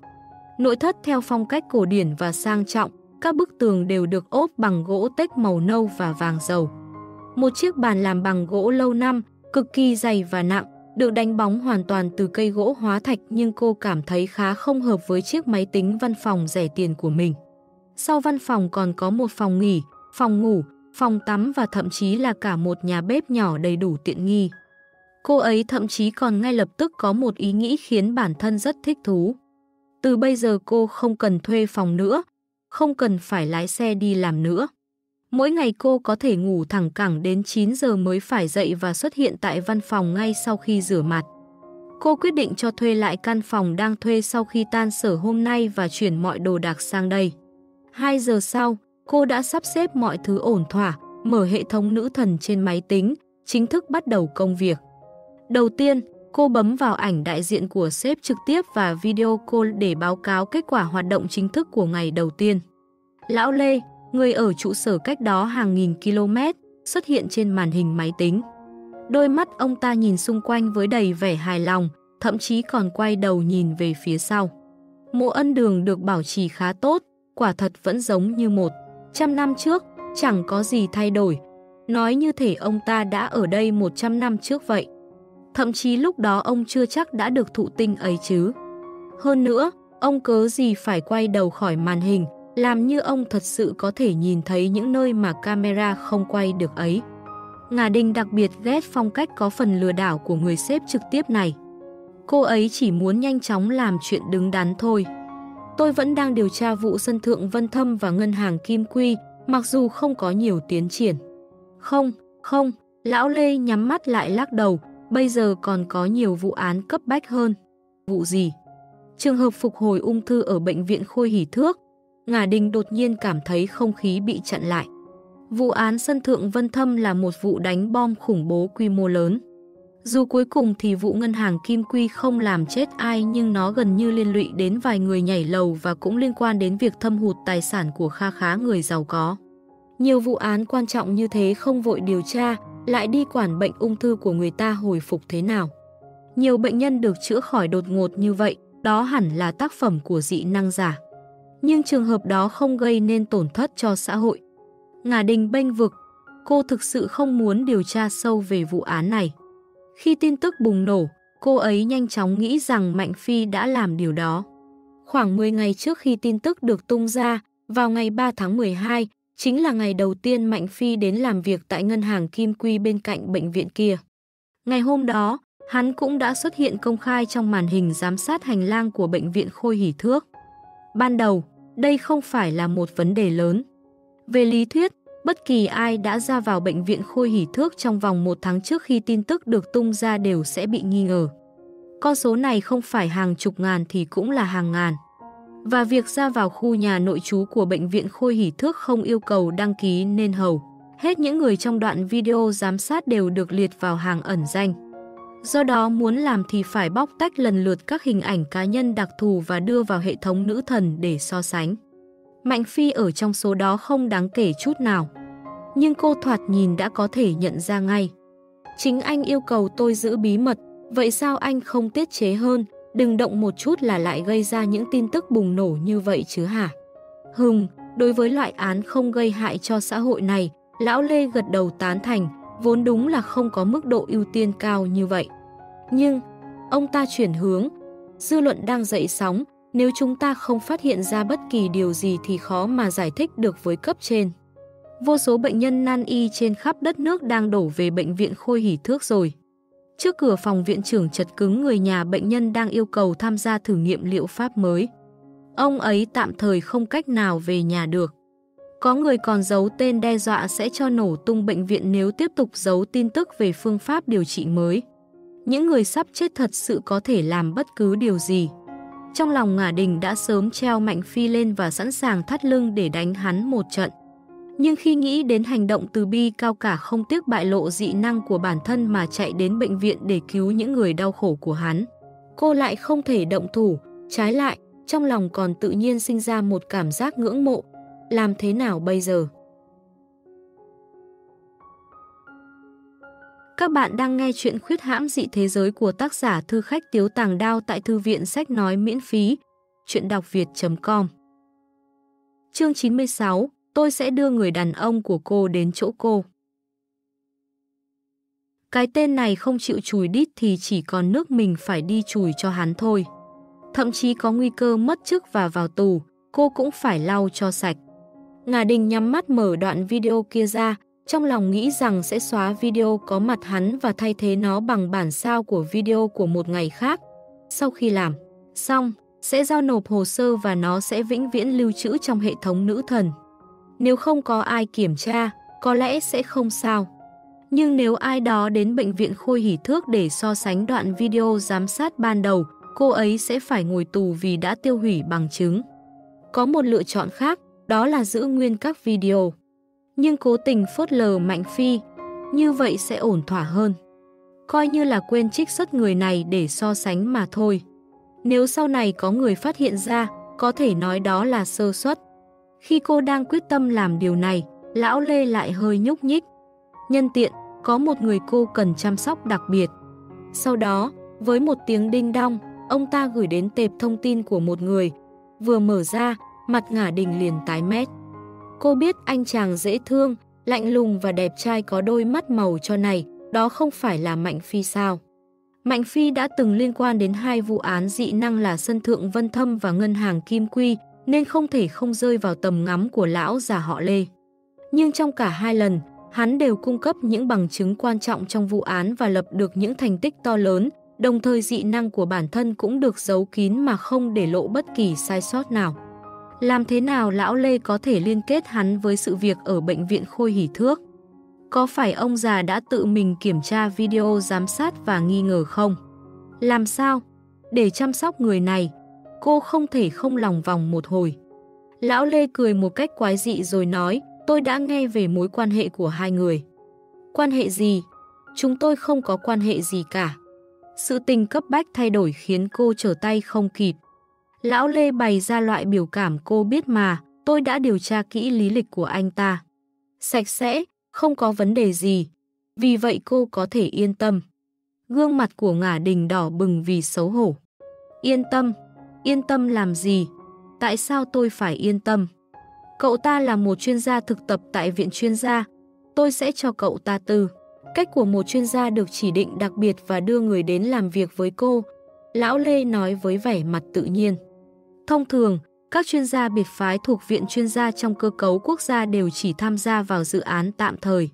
Nội thất theo phong cách cổ điển và sang trọng, các bức tường đều được ốp bằng gỗ tếch màu nâu và vàng dầu. Một chiếc bàn làm bằng gỗ lâu năm, cực kỳ dày và nặng, được đánh bóng hoàn toàn từ cây gỗ hóa thạch nhưng cô cảm thấy khá không hợp với chiếc máy tính văn phòng rẻ tiền của mình. Sau văn phòng còn có một phòng nghỉ, phòng ngủ, phòng tắm và thậm chí là cả một nhà bếp nhỏ đầy đủ tiện nghi. Cô ấy thậm chí còn ngay lập tức có một ý nghĩ khiến bản thân rất thích thú. Từ bây giờ cô không cần thuê phòng nữa, không cần phải lái xe đi làm nữa. Mỗi ngày cô có thể ngủ thẳng cẳng đến 9 giờ mới phải dậy và xuất hiện tại văn phòng ngay sau khi rửa mặt. Cô quyết định cho thuê lại căn phòng đang thuê sau khi tan sở hôm nay và chuyển mọi đồ đạc sang đây. 2 giờ sau, cô đã sắp xếp mọi thứ ổn thỏa, mở hệ thống nữ thần trên máy tính, chính thức bắt đầu công việc. Đầu tiên, cô bấm vào ảnh đại diện của sếp trực tiếp và video call để báo cáo kết quả hoạt động chính thức của ngày đầu tiên. Lão Lê, người ở trụ sở cách đó hàng nghìn km, xuất hiện trên màn hình máy tính. Đôi mắt ông ta nhìn xung quanh với đầy vẻ hài lòng, thậm chí còn quay đầu nhìn về phía sau. Mộ ân đường được bảo trì khá tốt, quả thật vẫn giống như một. Trăm năm trước, chẳng có gì thay đổi. Nói như thể ông ta đã ở đây 100 năm trước vậy. Thậm chí lúc đó ông chưa chắc đã được thụ tinh ấy chứ. Hơn nữa, ông cớ gì phải quay đầu khỏi màn hình, làm như ông thật sự có thể nhìn thấy những nơi mà camera không quay được ấy. Ngà Đinh đặc biệt ghét phong cách có phần lừa đảo của người sếp trực tiếp này. Cô ấy chỉ muốn nhanh chóng làm chuyện đứng đắn thôi. Tôi vẫn đang điều tra vụ sân thượng Vân Thâm và ngân hàng Kim Quy, mặc dù không có nhiều tiến triển. Không, không, lão Lê nhắm mắt lại lắc đầu, bây giờ còn có nhiều vụ án cấp bách hơn. Vụ gì? Trường hợp phục hồi ung thư ở bệnh viện Khôi Hỷ Thước, Ngà Đình đột nhiên cảm thấy không khí bị chặn lại. Vụ án sân thượng Vân Thâm là một vụ đánh bom khủng bố quy mô lớn. Dù cuối cùng thì vụ ngân hàng Kim Quy không làm chết ai nhưng nó gần như liên lụy đến vài người nhảy lầu và cũng liên quan đến việc thâm hụt tài sản của kha khá người giàu có. Nhiều vụ án quan trọng như thế không vội điều tra, lại đi quản bệnh ung thư của người ta hồi phục thế nào. Nhiều bệnh nhân được chữa khỏi đột ngột như vậy, đó hẳn là tác phẩm của dị năng giả. Nhưng trường hợp đó không gây nên tổn thất cho xã hội. Ngà Đình bênh vực, cô thực sự không muốn điều tra sâu về vụ án này. Khi tin tức bùng nổ, cô ấy nhanh chóng nghĩ rằng Mạnh Phi đã làm điều đó. Khoảng 10 ngày trước khi tin tức được tung ra, vào ngày 3 tháng 12, chính là ngày đầu tiên Mạnh Phi đến làm việc tại ngân hàng Kim Quy bên cạnh bệnh viện kia. Ngày hôm đó, hắn cũng đã xuất hiện công khai trong màn hình giám sát hành lang của bệnh viện Khôi Hỷ Thước. Ban đầu, đây không phải là một vấn đề lớn. Về lý thuyết, bất kỳ ai đã ra vào bệnh viện Khôi Hỷ Thước trong vòng một tháng trước khi tin tức được tung ra đều sẽ bị nghi ngờ. Con số này không phải hàng chục ngàn thì cũng là hàng ngàn. Và việc ra vào khu nhà nội trú của bệnh viện Khôi Hỷ Thước không yêu cầu đăng ký nên hầu. Hết những người trong đoạn video giám sát đều được liệt vào hàng ẩn danh. Do đó muốn làm thì phải bóc tách lần lượt các hình ảnh cá nhân đặc thù và đưa vào hệ thống nữ thần để so sánh. Mạnh Phi ở trong số đó không đáng kể chút nào. Nhưng cô thoạt nhìn đã có thể nhận ra ngay. Chính anh yêu cầu tôi giữ bí mật, vậy sao anh không tiết chế hơn, đừng động một chút là lại gây ra những tin tức bùng nổ như vậy chứ hả? Hùng, đối với loại án không gây hại cho xã hội này, Lão Lê gật đầu tán thành, vốn đúng là không có mức độ ưu tiên cao như vậy. Nhưng, ông ta chuyển hướng, dư luận đang dậy sóng, nếu chúng ta không phát hiện ra bất kỳ điều gì thì khó mà giải thích được với cấp trên. Vô số bệnh nhân nan y trên khắp đất nước đang đổ về bệnh viện Khôi Hỷ Thước rồi. Trước cửa phòng viện trưởng chật cứng, người nhà bệnh nhân đang yêu cầu tham gia thử nghiệm liệu pháp mới. Ông ấy tạm thời không cách nào về nhà được. Có người còn giấu tên đe dọa sẽ cho nổ tung bệnh viện nếu tiếp tục giấu tin tức về phương pháp điều trị mới. Những người sắp chết thật sự có thể làm bất cứ điều gì. Trong lòng ngả đình đã sớm treo Mạnh Phi lên và sẵn sàng thắt lưng để đánh hắn một trận. Nhưng khi nghĩ đến hành động từ bi cao cả không tiếc bại lộ dị năng của bản thân mà chạy đến bệnh viện để cứu những người đau khổ của hắn, cô lại không thể động thủ, trái lại, trong lòng còn tự nhiên sinh ra một cảm giác ngưỡng mộ, làm thế nào bây giờ? Các bạn đang nghe chuyện khuyết hãm dị thế giới của tác giả Thư Khách Tiếu Tàng Đao tại Thư viện Sách Nói miễn phí, chuyện đọc việt.com Chương 96 Tôi sẽ đưa người đàn ông của cô đến chỗ cô. Cái tên này không chịu chùi đít thì chỉ còn nước mình phải đi chùi cho hắn thôi. Thậm chí có nguy cơ mất chức và vào tù, cô cũng phải lau cho sạch. Ngà Đình nhắm mắt mở đoạn video kia ra, trong lòng nghĩ rằng sẽ xóa video có mặt hắn và thay thế nó bằng bản sao của video của một ngày khác. Sau khi làm, xong, sẽ giao nộp hồ sơ và nó sẽ vĩnh viễn lưu trữ trong hệ thống nữ thần. Nếu không có ai kiểm tra, có lẽ sẽ không sao. Nhưng nếu ai đó đến bệnh viện Khôi Hỷ Thước để so sánh đoạn video giám sát ban đầu, cô ấy sẽ phải ngồi tù vì đã tiêu hủy bằng chứng. Có một lựa chọn khác, đó là giữ nguyên các video. Nhưng cố tình phớt lờ Mạnh Phi, như vậy sẽ ổn thỏa hơn. Coi như là quên trích xuất người này để so sánh mà thôi. Nếu sau này có người phát hiện ra, có thể nói đó là sơ suất. Khi cô đang quyết tâm làm điều này, lão Lê lại hơi nhúc nhích. Nhân tiện, có một người cô cần chăm sóc đặc biệt. Sau đó, với một tiếng đinh đong, ông ta gửi đến tệp thông tin của một người. Vừa mở ra, mặt ngả đình liền tái mét. Cô biết anh chàng dễ thương, lạnh lùng và đẹp trai có đôi mắt màu cho này, đó không phải là Mạnh Phi sao. Mạnh Phi đã từng liên quan đến hai vụ án dị năng là Sân Thượng Vân Thâm và Ngân hàng Kim Quy, nên không thể không rơi vào tầm ngắm của lão già họ Lê. Nhưng trong cả hai lần, hắn đều cung cấp những bằng chứng quan trọng trong vụ án và lập được những thành tích to lớn, đồng thời dị năng của bản thân cũng được giấu kín mà không để lộ bất kỳ sai sót nào. Làm thế nào lão Lê có thể liên kết hắn với sự việc ở bệnh viện Khôi Hỷ Thước? Có phải ông già đã tự mình kiểm tra video giám sát và nghi ngờ không? Làm sao? Để chăm sóc người này, cô không thể không lòng vòng một hồi. Lão Lê cười một cách quái dị rồi nói, tôi đã nghe về mối quan hệ của hai người. Quan hệ gì? Chúng tôi không có quan hệ gì cả. Sự tình cấp bách thay đổi khiến cô trở tay không kịp. Lão Lê bày ra loại biểu cảm cô biết mà, tôi đã điều tra kỹ lý lịch của anh ta. Sạch sẽ, không có vấn đề gì. Vì vậy cô có thể yên tâm. Gương mặt của ngả đình đỏ bừng vì xấu hổ. Yên tâm, Yên tâm làm gì? Tại sao tôi phải yên tâm? Cậu ta là một chuyên gia thực tập tại viện chuyên gia. Tôi sẽ cho cậu ta tư. Cách của một chuyên gia được chỉ định đặc biệt và đưa người đến làm việc với cô. Lão Lê nói với vẻ mặt tự nhiên. Thông thường, các chuyên gia biệt phái thuộc Viện chuyên gia trong cơ cấu quốc gia đều chỉ tham gia vào dự án tạm thời.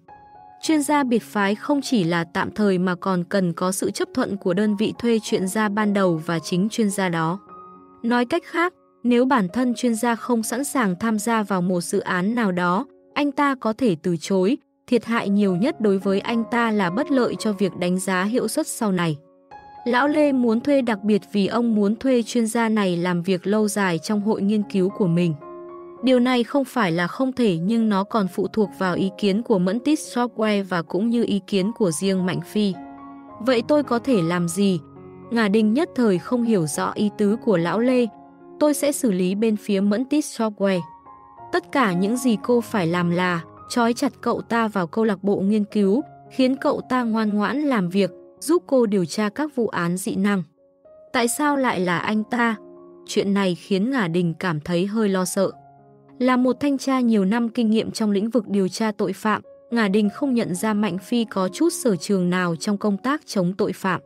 Chuyên gia biệt phái không chỉ là tạm thời mà còn cần có sự chấp thuận của đơn vị thuê chuyên gia ban đầu và chính chuyên gia đó. Nói cách khác, nếu bản thân chuyên gia không sẵn sàng tham gia vào một dự án nào đó, anh ta có thể từ chối, thiệt hại nhiều nhất đối với anh ta là bất lợi cho việc đánh giá hiệu suất sau này. Lão Lê muốn thuê đặc biệt vì ông muốn thuê chuyên gia này làm việc lâu dài trong hội nghiên cứu của mình. Điều này không phải là không thể nhưng nó còn phụ thuộc vào ý kiến của Mẫn Software và cũng như ý kiến của riêng Mạnh Phi. Vậy tôi có thể làm gì? Ngà Đình nhất thời không hiểu rõ ý tứ của Lão Lê. Tôi sẽ xử lý bên phía Mẫn Software. Tất cả những gì cô phải làm là trói chặt cậu ta vào câu lạc bộ nghiên cứu, khiến cậu ta ngoan ngoãn làm việc, giúp cô điều tra các vụ án dị năng. Tại sao lại là anh ta? Chuyện này khiến Ngà Đình cảm thấy hơi lo sợ. Là một thanh tra nhiều năm kinh nghiệm trong lĩnh vực điều tra tội phạm, Ngà Đình không nhận ra Mạnh Phi có chút sở trường nào trong công tác chống tội phạm.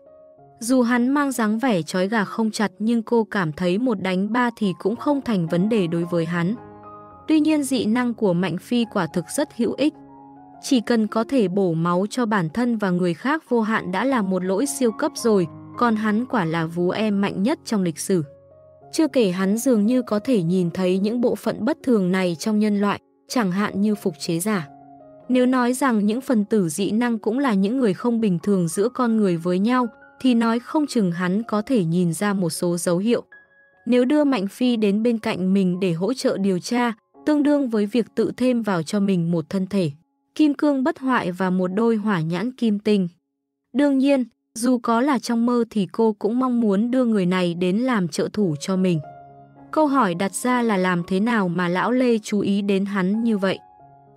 Dù hắn mang dáng vẻ trói gà không chặt nhưng cô cảm thấy một đánh ba thì cũng không thành vấn đề đối với hắn. Tuy nhiên dị năng của Mạnh Phi quả thực rất hữu ích. Chỉ cần có thể bổ máu cho bản thân và người khác vô hạn đã là một lỗi siêu cấp rồi, còn hắn quả là vú em mạnh nhất trong lịch sử. Chưa kể hắn dường như có thể nhìn thấy những bộ phận bất thường này trong nhân loại, chẳng hạn như phục chế giả. Nếu nói rằng những phần tử dị năng cũng là những người không bình thường giữa con người với nhau, thì nói không chừng hắn có thể nhìn ra một số dấu hiệu. Nếu đưa Mạnh Phi đến bên cạnh mình để hỗ trợ điều tra, tương đương với việc tự thêm vào cho mình một thân thể, kim cương bất hoại và một đôi hỏa nhãn kim tinh. Đương nhiên, dù có là trong mơ thì cô cũng mong muốn đưa người này đến làm trợ thủ cho mình. Câu hỏi đặt ra là làm thế nào mà lão Lê chú ý đến hắn như vậy?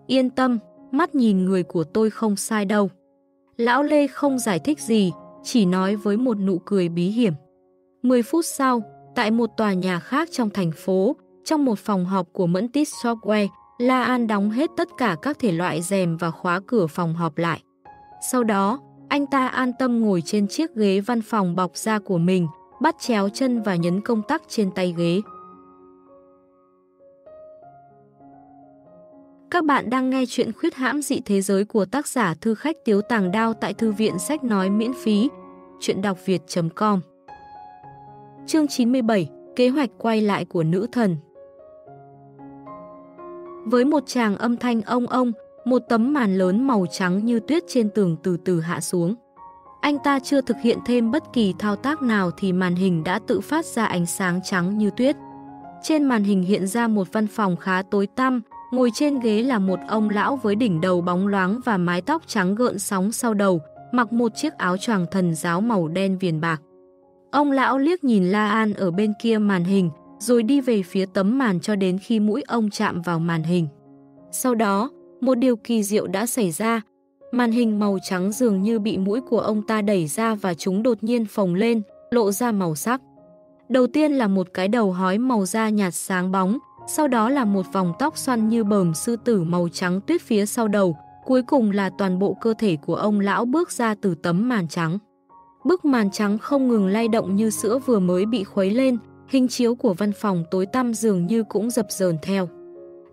Yên tâm, mắt nhìn người của tôi không sai đâu. Lão Lê không giải thích gì, chỉ nói với một nụ cười bí hiểm. 10 phút sau, tại một tòa nhà khác trong thành phố, trong một phòng họp của Mẫn Tít Software, La An đóng hết tất cả các thể loại rèm và khóa cửa phòng họp lại. Sau đó, anh ta an tâm ngồi trên chiếc ghế văn phòng bọc da của mình, bắt chéo chân và nhấn công tắc trên tay ghế. Các bạn đang nghe chuyện khuyết hãm dị thế giới của tác giả Thư Khách Tiếu Tàng Đao tại Thư viện Sách Nói miễn phí, chuyện đọc việt.com Chương 97 Kế hoạch quay lại của nữ thần Với một chàng âm thanh ông ông, một tấm màn lớn màu trắng như tuyết trên tường từ từ hạ xuống. Anh ta chưa thực hiện thêm bất kỳ thao tác nào thì màn hình đã tự phát ra ánh sáng trắng như tuyết. Trên màn hình hiện ra một văn phòng khá tối tăm, ngồi trên ghế là một ông lão với đỉnh đầu bóng loáng và mái tóc trắng gợn sóng sau đầu, mặc một chiếc áo choàng thần giáo màu đen viền bạc. Ông lão liếc nhìn La An ở bên kia màn hình, rồi đi về phía tấm màn cho đến khi mũi ông chạm vào màn hình. Sau đó, một điều kỳ diệu đã xảy ra. Màn hình màu trắng dường như bị mũi của ông ta đẩy ra và chúng đột nhiên phồng lên, lộ ra màu sắc. Đầu tiên là một cái đầu hói màu da nhạt sáng bóng, sau đó là một vòng tóc xoăn như bờm sư tử màu trắng tuyết phía sau đầu, cuối cùng là toàn bộ cơ thể của ông lão bước ra từ tấm màn trắng. Bức màn trắng không ngừng lay động như sữa vừa mới bị khuấy lên, hình chiếu của văn phòng tối tăm dường như cũng dập dờn theo.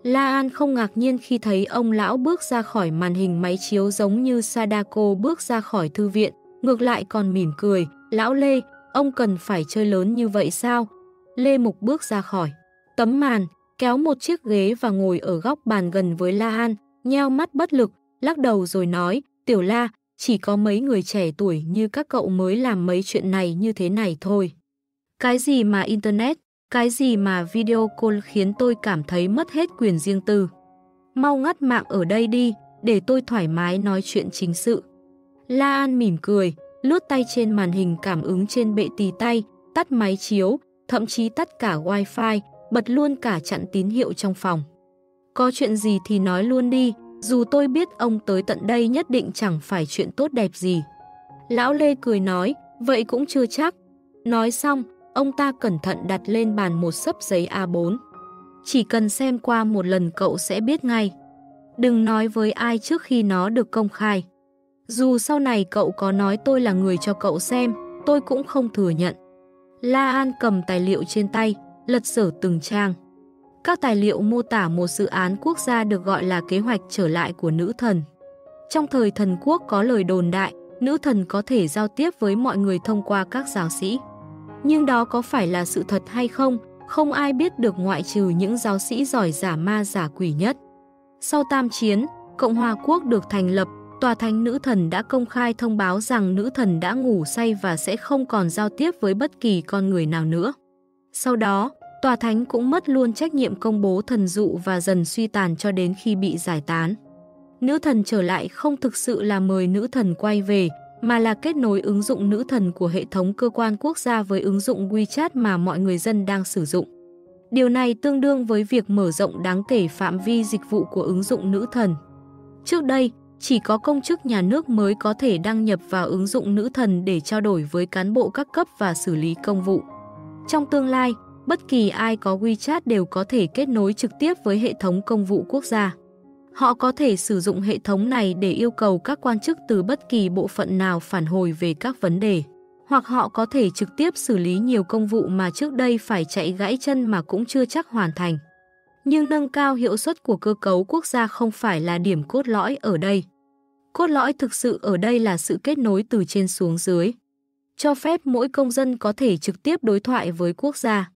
La An không ngạc nhiên khi thấy ông lão bước ra khỏi màn hình máy chiếu giống như Sadako bước ra khỏi thư viện, ngược lại còn mỉm cười, lão Lê, ông cần phải chơi lớn như vậy sao? Lê Mục bước ra khỏi tấm màn, kéo một chiếc ghế và ngồi ở góc bàn gần với La An, nheo mắt bất lực, lắc đầu rồi nói, Tiểu La, chỉ có mấy người trẻ tuổi như các cậu mới làm mấy chuyện này như thế này thôi. Cái gì mà Internet, cái gì mà video call khiến tôi cảm thấy mất hết quyền riêng tư. Mau ngắt mạng ở đây đi, để tôi thoải mái nói chuyện chính sự. La An mỉm cười, lướt tay trên màn hình cảm ứng trên bệ tì tay, tắt máy chiếu, thậm chí tắt cả wifi, bật luôn cả chặn tín hiệu trong phòng. Có chuyện gì thì nói luôn đi, dù tôi biết ông tới tận đây nhất định chẳng phải chuyện tốt đẹp gì. Lão Lê cười nói, vậy cũng chưa chắc. Nói xong, ông ta cẩn thận đặt lên bàn một sấp giấy A4. Chỉ cần xem qua một lần cậu sẽ biết ngay. Đừng nói với ai trước khi nó được công khai. Dù sau này cậu có nói tôi là người cho cậu xem, tôi cũng không thừa nhận. La An cầm tài liệu trên tay, lật sở từng trang. Các tài liệu mô tả một dự án quốc gia được gọi là kế hoạch trở lại của nữ thần. Trong thời thần quốc có lời đồn đại, nữ thần có thể giao tiếp với mọi người thông qua các giáo sĩ. Nhưng đó có phải là sự thật hay không, không ai biết được ngoại trừ những giáo sĩ giỏi giả ma giả quỷ nhất. Sau tam chiến, Cộng hòa quốc được thành lập, tòa thánh nữ thần đã công khai thông báo rằng nữ thần đã ngủ say và sẽ không còn giao tiếp với bất kỳ con người nào nữa. Sau đó, tòa thánh cũng mất luôn trách nhiệm công bố thần dụ và dần suy tàn cho đến khi bị giải tán. Nữ thần trở lại không thực sự là mời nữ thần quay về, mà là kết nối ứng dụng nữ thần của hệ thống cơ quan quốc gia với ứng dụng WeChat mà mọi người dân đang sử dụng. Điều này tương đương với việc mở rộng đáng kể phạm vi dịch vụ của ứng dụng nữ thần. Trước đây, chỉ có công chức nhà nước mới có thể đăng nhập vào ứng dụng nữ thần để trao đổi với cán bộ các cấp và xử lý công vụ. Trong tương lai, bất kỳ ai có WeChat đều có thể kết nối trực tiếp với hệ thống công vụ quốc gia. Họ có thể sử dụng hệ thống này để yêu cầu các quan chức từ bất kỳ bộ phận nào phản hồi về các vấn đề. Hoặc họ có thể trực tiếp xử lý nhiều công vụ mà trước đây phải chạy gãy chân mà cũng chưa chắc hoàn thành. Nhưng nâng cao hiệu suất của cơ cấu quốc gia không phải là điểm cốt lõi ở đây. Cốt lõi thực sự ở đây là sự kết nối từ trên xuống dưới. Cho phép mỗi công dân có thể trực tiếp đối thoại với quốc gia.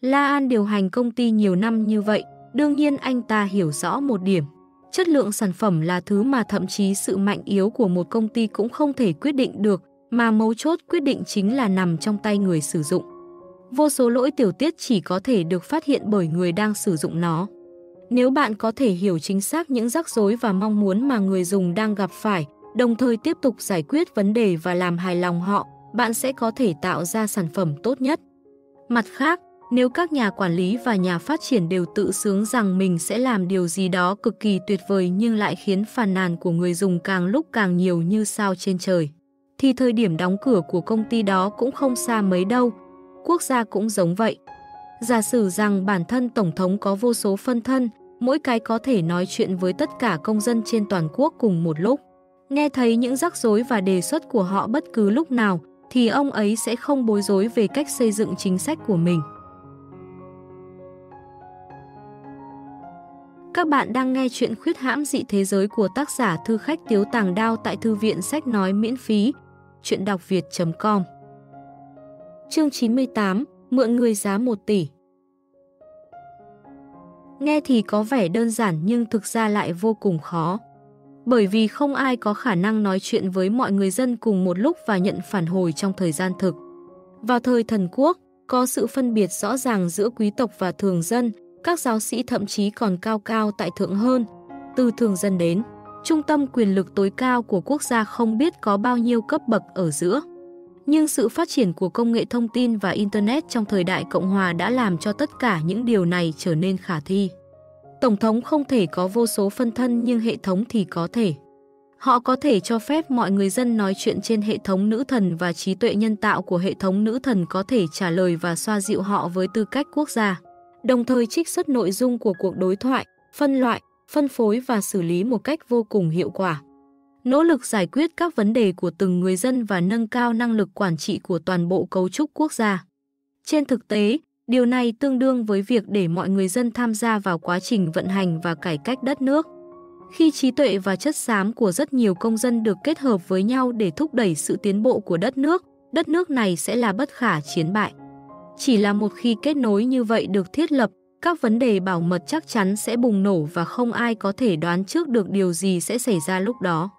La An điều hành công ty nhiều năm như vậy, đương nhiên anh ta hiểu rõ một điểm. Chất lượng sản phẩm là thứ mà thậm chí sự mạnh yếu của một công ty cũng không thể quyết định được, mà mấu chốt quyết định chính là nằm trong tay người sử dụng. Vô số lỗi tiểu tiết chỉ có thể được phát hiện bởi người đang sử dụng nó. Nếu bạn có thể hiểu chính xác những rắc rối và mong muốn mà người dùng đang gặp phải, đồng thời tiếp tục giải quyết vấn đề và làm hài lòng họ, bạn sẽ có thể tạo ra sản phẩm tốt nhất. Mặt khác, nếu các nhà quản lý và nhà phát triển đều tự sướng rằng mình sẽ làm điều gì đó cực kỳ tuyệt vời nhưng lại khiến phàn nàn của người dùng càng lúc càng nhiều như sao trên trời, thì thời điểm đóng cửa của công ty đó cũng không xa mấy đâu. Quốc gia cũng giống vậy. Giả sử rằng bản thân Tổng thống có vô số phân thân, mỗi cái có thể nói chuyện với tất cả công dân trên toàn quốc cùng một lúc. Nghe thấy những rắc rối và đề xuất của họ bất cứ lúc nào, thì ông ấy sẽ không bối rối về cách xây dựng chính sách của mình. Các bạn đang nghe chuyện khuyết hãm dị thế giới của tác giả Thư Khách Tiếu Tàng Đao tại Thư viện Sách Nói miễn phí, chuyện đọc việt.com Chương 98 Mượn người giá 1 tỷ Nghe thì có vẻ đơn giản nhưng thực ra lại vô cùng khó. Bởi vì không ai có khả năng nói chuyện với mọi người dân cùng một lúc và nhận phản hồi trong thời gian thực. Vào thời thần quốc, có sự phân biệt rõ ràng giữa quý tộc và thường dân, các giáo sĩ thậm chí còn cao cao tại thượng hơn, từ thường dân đến. Trung tâm quyền lực tối cao của quốc gia không biết có bao nhiêu cấp bậc ở giữa. Nhưng sự phát triển của công nghệ thông tin và Internet trong thời đại Cộng Hòa đã làm cho tất cả những điều này trở nên khả thi. Tổng thống không thể có vô số phân thân nhưng hệ thống thì có thể. Họ có thể cho phép mọi người dân nói chuyện trên hệ thống nữ thần và trí tuệ nhân tạo của hệ thống nữ thần có thể trả lời và xoa dịu họ với tư cách quốc gia, đồng thời trích xuất nội dung của cuộc đối thoại, phân loại, phân phối và xử lý một cách vô cùng hiệu quả nỗ lực giải quyết các vấn đề của từng người dân và nâng cao năng lực quản trị của toàn bộ cấu trúc quốc gia. Trên thực tế, điều này tương đương với việc để mọi người dân tham gia vào quá trình vận hành và cải cách đất nước. Khi trí tuệ và chất xám của rất nhiều công dân được kết hợp với nhau để thúc đẩy sự tiến bộ của đất nước, đất nước này sẽ là bất khả chiến bại. Chỉ là một khi kết nối như vậy được thiết lập, các vấn đề bảo mật chắc chắn sẽ bùng nổ và không ai có thể đoán trước được điều gì sẽ xảy ra lúc đó.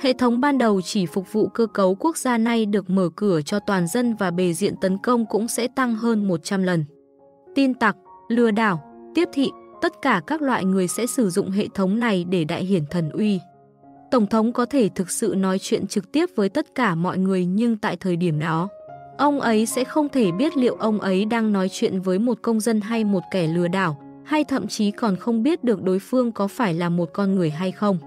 Hệ thống ban đầu chỉ phục vụ cơ cấu quốc gia nay được mở cửa cho toàn dân và bề diện tấn công cũng sẽ tăng hơn 100 lần. Tin tặc, lừa đảo, tiếp thị, tất cả các loại người sẽ sử dụng hệ thống này để đại hiển thần uy. Tổng thống có thể thực sự nói chuyện trực tiếp với tất cả mọi người nhưng tại thời điểm đó, ông ấy sẽ không thể biết liệu ông ấy đang nói chuyện với một công dân hay một kẻ lừa đảo, hay thậm chí còn không biết được đối phương có phải là một con người hay không.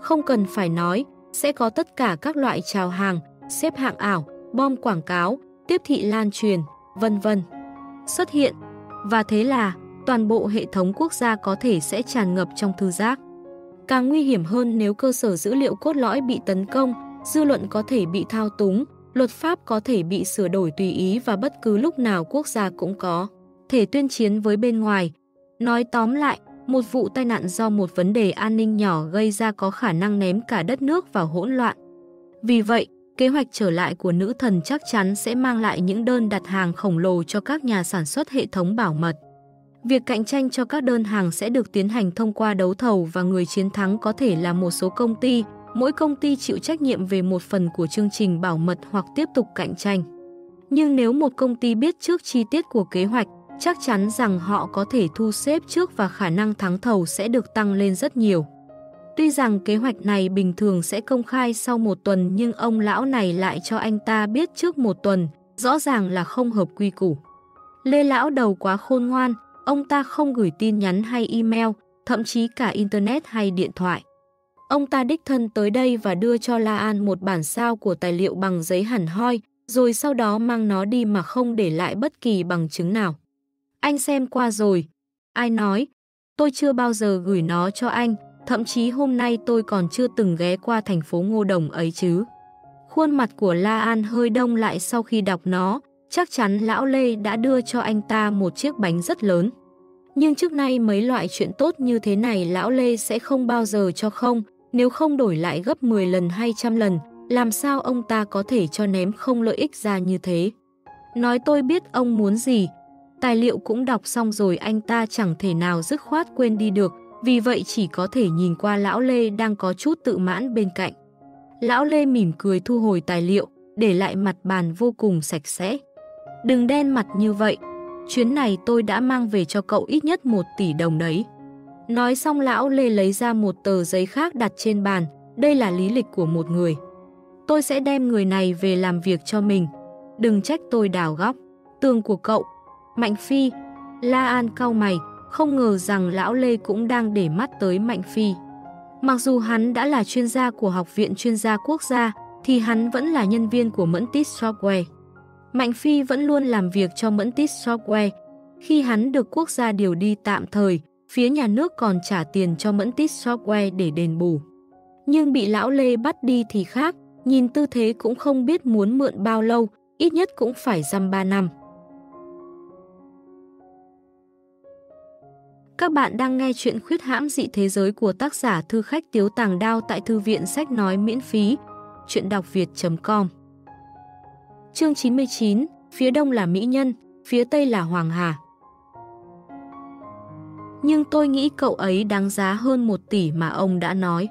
Không cần phải nói, sẽ có tất cả các loại chào hàng, xếp hạng ảo, bom quảng cáo, tiếp thị lan truyền, vân vân xuất hiện. Và thế là toàn bộ hệ thống quốc gia có thể sẽ tràn ngập trong thư giác. Càng nguy hiểm hơn nếu cơ sở dữ liệu cốt lõi bị tấn công, dư luận có thể bị thao túng, luật pháp có thể bị sửa đổi tùy ý và bất cứ lúc nào quốc gia cũng có thể tuyên chiến với bên ngoài. Nói tóm lại, một vụ tai nạn do một vấn đề an ninh nhỏ gây ra có khả năng ném cả đất nước vào hỗn loạn. Vì vậy, kế hoạch trở lại của nữ thần chắc chắn sẽ mang lại những đơn đặt hàng khổng lồ cho các nhà sản xuất hệ thống bảo mật. Việc cạnh tranh cho các đơn hàng sẽ được tiến hành thông qua đấu thầu và người chiến thắng có thể là một số công ty, mỗi công ty chịu trách nhiệm về một phần của chương trình bảo mật hoặc tiếp tục cạnh tranh. Nhưng nếu một công ty biết trước chi tiết của kế hoạch, chắc chắn rằng họ có thể thu xếp trước và khả năng thắng thầu sẽ được tăng lên rất nhiều. Tuy rằng kế hoạch này bình thường sẽ công khai sau một tuần nhưng ông lão này lại cho anh ta biết trước một tuần, rõ ràng là không hợp quy củ. Lê lão đầu quá khôn ngoan, ông ta không gửi tin nhắn hay email, thậm chí cả internet hay điện thoại. Ông ta đích thân tới đây và đưa cho La An một bản sao của tài liệu bằng giấy hẳn hoi, rồi sau đó mang nó đi mà không để lại bất kỳ bằng chứng nào. Anh xem qua rồi. Ai nói? Tôi chưa bao giờ gửi nó cho anh, thậm chí hôm nay tôi còn chưa từng ghé qua thành phố Ngô Đồng ấy chứ. Khuôn mặt của La An hơi đông lại sau khi đọc nó, chắc chắn lão Lê đã đưa cho anh ta một chiếc bánh rất lớn. Nhưng trước nay mấy loại chuyện tốt như thế này lão Lê sẽ không bao giờ cho không, nếu không đổi lại gấp 10 lần hay trăm lần, làm sao ông ta có thể cho ném không lợi ích ra như thế. Nói tôi biết ông muốn gì, tài liệu cũng đọc xong rồi anh ta chẳng thể nào dứt khoát quên đi được, vì vậy chỉ có thể nhìn qua lão Lê đang có chút tự mãn bên cạnh. Lão Lê mỉm cười thu hồi tài liệu, để lại mặt bàn vô cùng sạch sẽ. Đừng đen mặt như vậy, chuyến này tôi đã mang về cho cậu ít nhất 1 tỷ đồng đấy. Nói xong lão Lê lấy ra một tờ giấy khác đặt trên bàn, đây là lý lịch của một người. Tôi sẽ đem người này về làm việc cho mình, đừng trách tôi đào góc. Tường của cậu, Mạnh Phi, La An cau mày, không ngờ rằng lão Lê cũng đang để mắt tới Mạnh Phi. Mặc dù hắn đã là chuyên gia của Học viện Chuyên gia Quốc gia, thì hắn vẫn là nhân viên của Mẫn Tít Software. Mạnh Phi vẫn luôn làm việc cho Mẫn Tít Software. Khi hắn được quốc gia điều đi tạm thời, phía nhà nước còn trả tiền cho Mẫn Tít Software để đền bù. Nhưng bị lão Lê bắt đi thì khác, nhìn tư thế cũng không biết muốn mượn bao lâu, ít nhất cũng phải dăm 3 năm. Các bạn đang nghe chuyện khuyết hãm dị thế giới của tác giả Thư Khách Tiếu Tàng Đao tại Thư viện Sách Nói miễn phí, chuyện đọc việt.com Chương 99, phía đông là Mỹ Nhân, phía tây là Hoàng Hà. Nhưng tôi nghĩ cậu ấy đáng giá hơn 1 tỷ mà ông đã nói.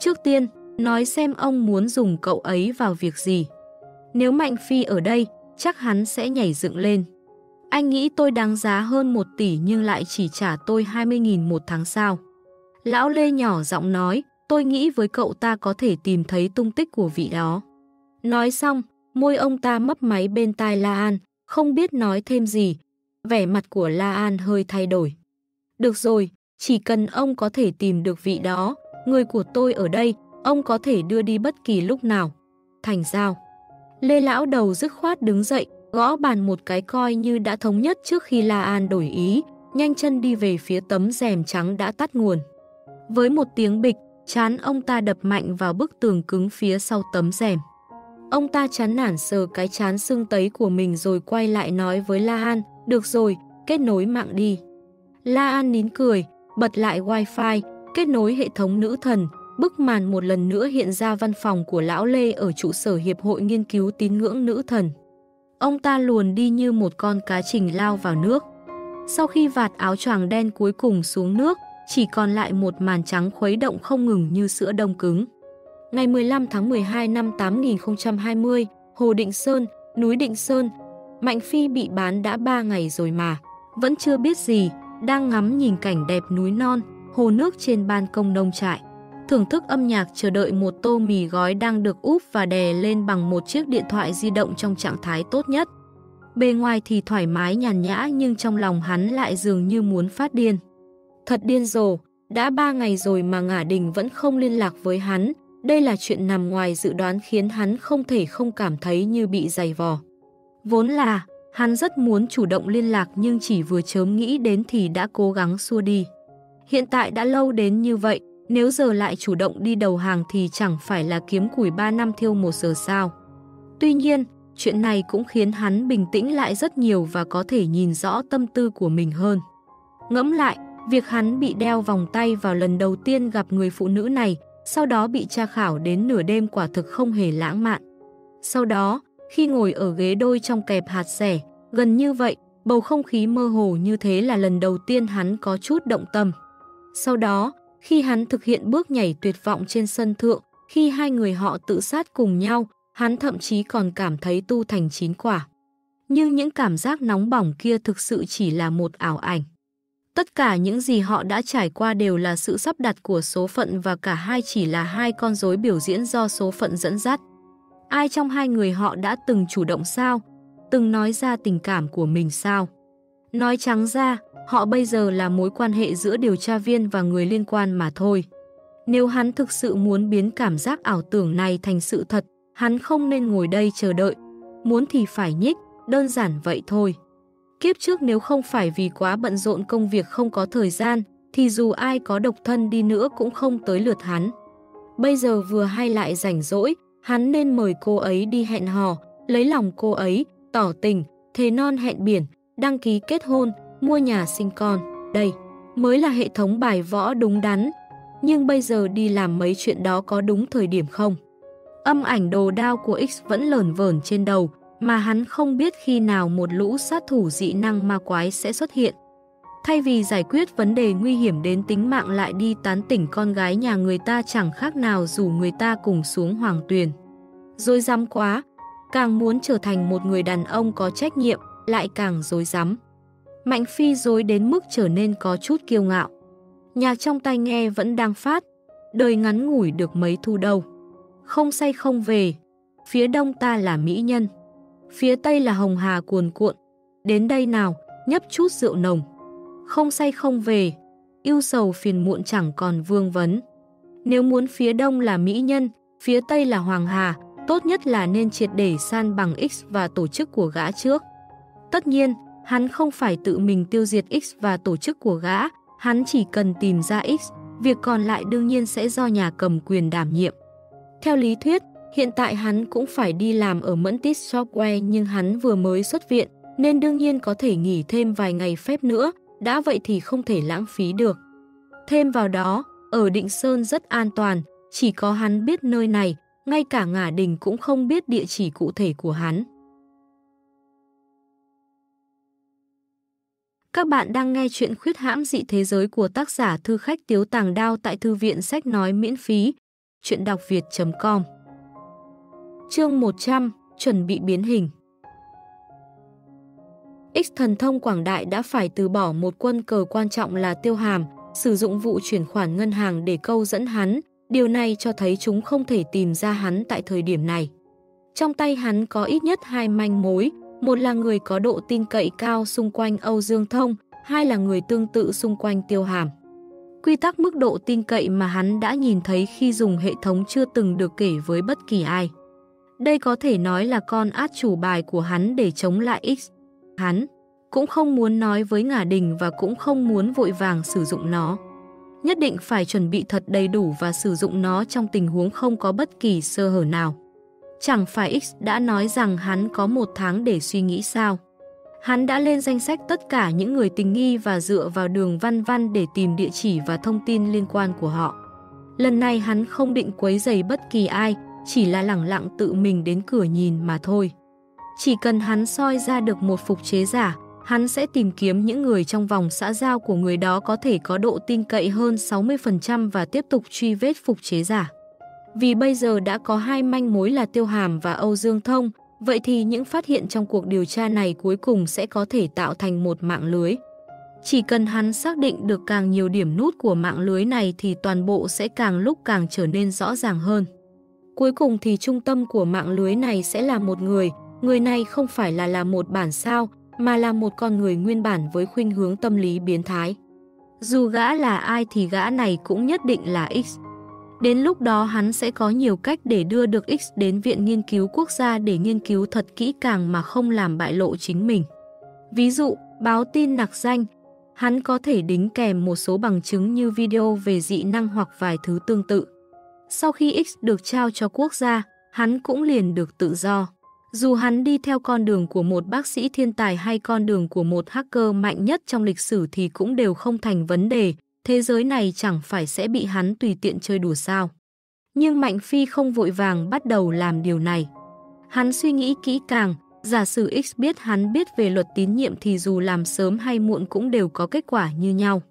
Trước tiên, nói xem ông muốn dùng cậu ấy vào việc gì. Nếu Mạnh Phi ở đây, chắc hắn sẽ nhảy dựng lên. Anh nghĩ tôi đáng giá hơn 1 tỷ nhưng lại chỉ trả tôi 20.000 một tháng sao. Lão Lê nhỏ giọng nói, tôi nghĩ với cậu ta có thể tìm thấy tung tích của vị đó. Nói xong, môi ông ta mấp máy bên tai La An, không biết nói thêm gì. Vẻ mặt của La An hơi thay đổi. Được rồi, chỉ cần ông có thể tìm được vị đó, người của tôi ở đây, ông có thể đưa đi bất kỳ lúc nào. Thành giao. Lê Lão đầu dứt khoát đứng dậy, gõ bàn một cái coi như đã thống nhất trước khi La An đổi ý, nhanh chân đi về phía tấm rèm trắng đã tắt nguồn. Với một tiếng bịch, chán ông ta đập mạnh vào bức tường cứng phía sau tấm rèm. Ông ta chán nản sờ cái chán xương tấy của mình rồi quay lại nói với La An, được rồi, kết nối mạng đi. La An nín cười, bật lại wifi, kết nối hệ thống nữ thần, bức màn một lần nữa hiện ra văn phòng của Lão Lê ở trụ sở Hiệp hội Nghiên cứu tín ngưỡng nữ thần. Ông ta luồn đi như một con cá trình lao vào nước. Sau khi vạt áo choàng đen cuối cùng xuống nước, chỉ còn lại một màn trắng khuấy động không ngừng như sữa đông cứng. Ngày 15 tháng 12 năm 8020, Hồ Định Sơn, núi Định Sơn, Mạnh Phi bị bán đã 3 ngày rồi mà, vẫn chưa biết gì, đang ngắm nhìn cảnh đẹp núi non, hồ nước trên ban công nông trại thưởng thức âm nhạc chờ đợi một tô mì gói đang được úp và đè lên bằng một chiếc điện thoại di động trong trạng thái tốt nhất. Bề ngoài thì thoải mái nhàn nhã nhưng trong lòng hắn lại dường như muốn phát điên. Thật điên rồ, đã ba ngày rồi mà ngả đình vẫn không liên lạc với hắn. Đây là chuyện nằm ngoài dự đoán khiến hắn không thể không cảm thấy như bị dày vò. Vốn là, hắn rất muốn chủ động liên lạc nhưng chỉ vừa chớm nghĩ đến thì đã cố gắng xua đi. Hiện tại đã lâu đến như vậy, nếu giờ lại chủ động đi đầu hàng thì chẳng phải là kiếm củi 3 năm thiêu một giờ sao. Tuy nhiên, chuyện này cũng khiến hắn bình tĩnh lại rất nhiều và có thể nhìn rõ tâm tư của mình hơn. Ngẫm lại, việc hắn bị đeo vòng tay vào lần đầu tiên gặp người phụ nữ này, sau đó bị tra khảo đến nửa đêm quả thực không hề lãng mạn. Sau đó, khi ngồi ở ghế đôi trong kẹp hạt rẻ, gần như vậy, bầu không khí mơ hồ như thế là lần đầu tiên hắn có chút động tâm. Sau đó, khi hắn thực hiện bước nhảy tuyệt vọng trên sân thượng, khi hai người họ tự sát cùng nhau, hắn thậm chí còn cảm thấy tu thành chín quả. Nhưng những cảm giác nóng bỏng kia thực sự chỉ là một ảo ảnh. Tất cả những gì họ đã trải qua đều là sự sắp đặt của số phận và cả hai chỉ là hai con rối biểu diễn do số phận dẫn dắt. Ai trong hai người họ đã từng chủ động sao? Từng nói ra tình cảm của mình sao? Nói trắng ra, họ bây giờ là mối quan hệ giữa điều tra viên và người liên quan mà thôi. Nếu hắn thực sự muốn biến cảm giác ảo tưởng này thành sự thật, hắn không nên ngồi đây chờ đợi. Muốn thì phải nhích, đơn giản vậy thôi. Kiếp trước nếu không phải vì quá bận rộn công việc không có thời gian, thì dù ai có độc thân đi nữa cũng không tới lượt hắn. Bây giờ vừa hay lại rảnh rỗi, hắn nên mời cô ấy đi hẹn hò, lấy lòng cô ấy, tỏ tình, thề non hẹn biển, đăng ký kết hôn, mua nhà sinh con. Đây, mới là hệ thống bài võ đúng đắn. Nhưng bây giờ đi làm mấy chuyện đó có đúng thời điểm không? Âm ảnh đồ đao của X vẫn lờn vờn trên đầu, mà hắn không biết khi nào một lũ sát thủ dị năng ma quái sẽ xuất hiện. Thay vì giải quyết vấn đề nguy hiểm đến tính mạng lại đi tán tỉnh con gái nhà người ta chẳng khác nào dù người ta cùng xuống hoàng tuyền. Dối dám quá, càng muốn trở thành một người đàn ông có trách nhiệm, lại càng dối rắm. Mạnh Phi dối đến mức trở nên có chút kiêu ngạo. Nhạc trong tay nghe vẫn đang phát, đời ngắn ngủi được mấy thu đâu. Không say không về, phía đông ta là mỹ nhân, phía tây là hồng hà cuồn cuộn. Đến đây nào, nhấp chút rượu nồng. Không say không về, yêu sầu phiền muộn chẳng còn vương vấn. Nếu muốn phía đông là mỹ nhân, phía tây là hoàng hà, tốt nhất là nên triệt để san bằng X và tổ chức của gã trước. Tất nhiên, hắn không phải tự mình tiêu diệt X và tổ chức của gã, hắn chỉ cần tìm ra X, việc còn lại đương nhiên sẽ do nhà cầm quyền đảm nhiệm. Theo lý thuyết, hiện tại hắn cũng phải đi làm ở Mẫn-Tis Software nhưng hắn vừa mới xuất viện, nên đương nhiên có thể nghỉ thêm vài ngày phép nữa, đã vậy thì không thể lãng phí được. Thêm vào đó, ở Định Sơn rất an toàn, chỉ có hắn biết nơi này, ngay cả ngả đình cũng không biết địa chỉ cụ thể của hắn. Các bạn đang nghe chuyện khuyết hãm dị thế giới của tác giả Thư Khách Tiếu Tàng Đao tại Thư viện Sách Nói miễn phí, chuyện đọc việt.com Chương 100, chuẩn bị biến hình. X thần thông quảng đại đã phải từ bỏ một quân cờ quan trọng là tiêu hàm, sử dụng vụ chuyển khoản ngân hàng để câu dẫn hắn, Điều này cho thấy chúng không thể tìm ra hắn tại thời điểm này. Trong tay hắn có ít nhất hai manh mối, một là người có độ tin cậy cao xung quanh Âu Dương Thông, hai là người tương tự xung quanh Tiêu Hàm. Quy tắc mức độ tin cậy mà hắn đã nhìn thấy khi dùng hệ thống chưa từng được kể với bất kỳ ai. Đây có thể nói là con át chủ bài của hắn để chống lại X. Hắn cũng không muốn nói với ngả đình và cũng không muốn vội vàng sử dụng nó nhất định phải chuẩn bị thật đầy đủ và sử dụng nó trong tình huống không có bất kỳ sơ hở nào. Chẳng phải X đã nói rằng hắn có một tháng để suy nghĩ sao? Hắn đã lên danh sách tất cả những người tình nghi và dựa vào đường văn văn để tìm địa chỉ và thông tin liên quan của họ. Lần này hắn không định quấy giày bất kỳ ai, chỉ là lẳng lặng tự mình đến cửa nhìn mà thôi. Chỉ cần hắn soi ra được một phục chế giả, hắn sẽ tìm kiếm những người trong vòng xã giao của người đó có thể có độ tin cậy hơn 60% và tiếp tục truy vết phục chế giả. Vì bây giờ đã có hai manh mối là Tiêu Hàm và Âu Dương Thông, vậy thì những phát hiện trong cuộc điều tra này cuối cùng sẽ có thể tạo thành một mạng lưới. Chỉ cần hắn xác định được càng nhiều điểm nút của mạng lưới này thì toàn bộ sẽ càng lúc càng trở nên rõ ràng hơn. Cuối cùng thì trung tâm của mạng lưới này sẽ là một người, người này không phải là là một bản sao, mà là một con người nguyên bản với khuynh hướng tâm lý biến thái. Dù gã là ai thì gã này cũng nhất định là X. Đến lúc đó hắn sẽ có nhiều cách để đưa được X đến Viện Nghiên cứu Quốc gia để nghiên cứu thật kỹ càng mà không làm bại lộ chính mình. Ví dụ, báo tin nặc danh, hắn có thể đính kèm một số bằng chứng như video về dị năng hoặc vài thứ tương tự. Sau khi X được trao cho quốc gia, hắn cũng liền được tự do. Dù hắn đi theo con đường của một bác sĩ thiên tài hay con đường của một hacker mạnh nhất trong lịch sử thì cũng đều không thành vấn đề, thế giới này chẳng phải sẽ bị hắn tùy tiện chơi đùa sao. Nhưng Mạnh Phi không vội vàng bắt đầu làm điều này. Hắn suy nghĩ kỹ càng, giả sử X biết hắn biết về luật tín nhiệm thì dù làm sớm hay muộn cũng đều có kết quả như nhau.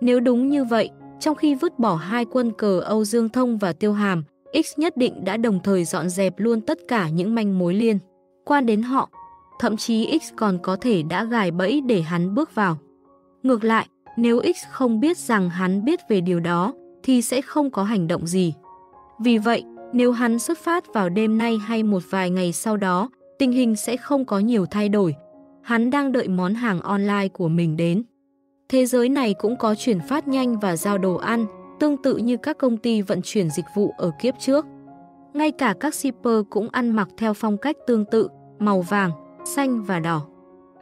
Nếu đúng như vậy, trong khi vứt bỏ hai quân cờ Âu Dương Thông và Tiêu Hàm, X nhất định đã đồng thời dọn dẹp luôn tất cả những manh mối liên quan đến họ. Thậm chí X còn có thể đã gài bẫy để hắn bước vào. Ngược lại, nếu X không biết rằng hắn biết về điều đó, thì sẽ không có hành động gì. Vì vậy, nếu hắn xuất phát vào đêm nay hay một vài ngày sau đó, tình hình sẽ không có nhiều thay đổi. Hắn đang đợi món hàng online của mình đến. Thế giới này cũng có chuyển phát nhanh và giao đồ ăn, tương tự như các công ty vận chuyển dịch vụ ở kiếp trước. Ngay cả các shipper cũng ăn mặc theo phong cách tương tự, màu vàng, xanh và đỏ.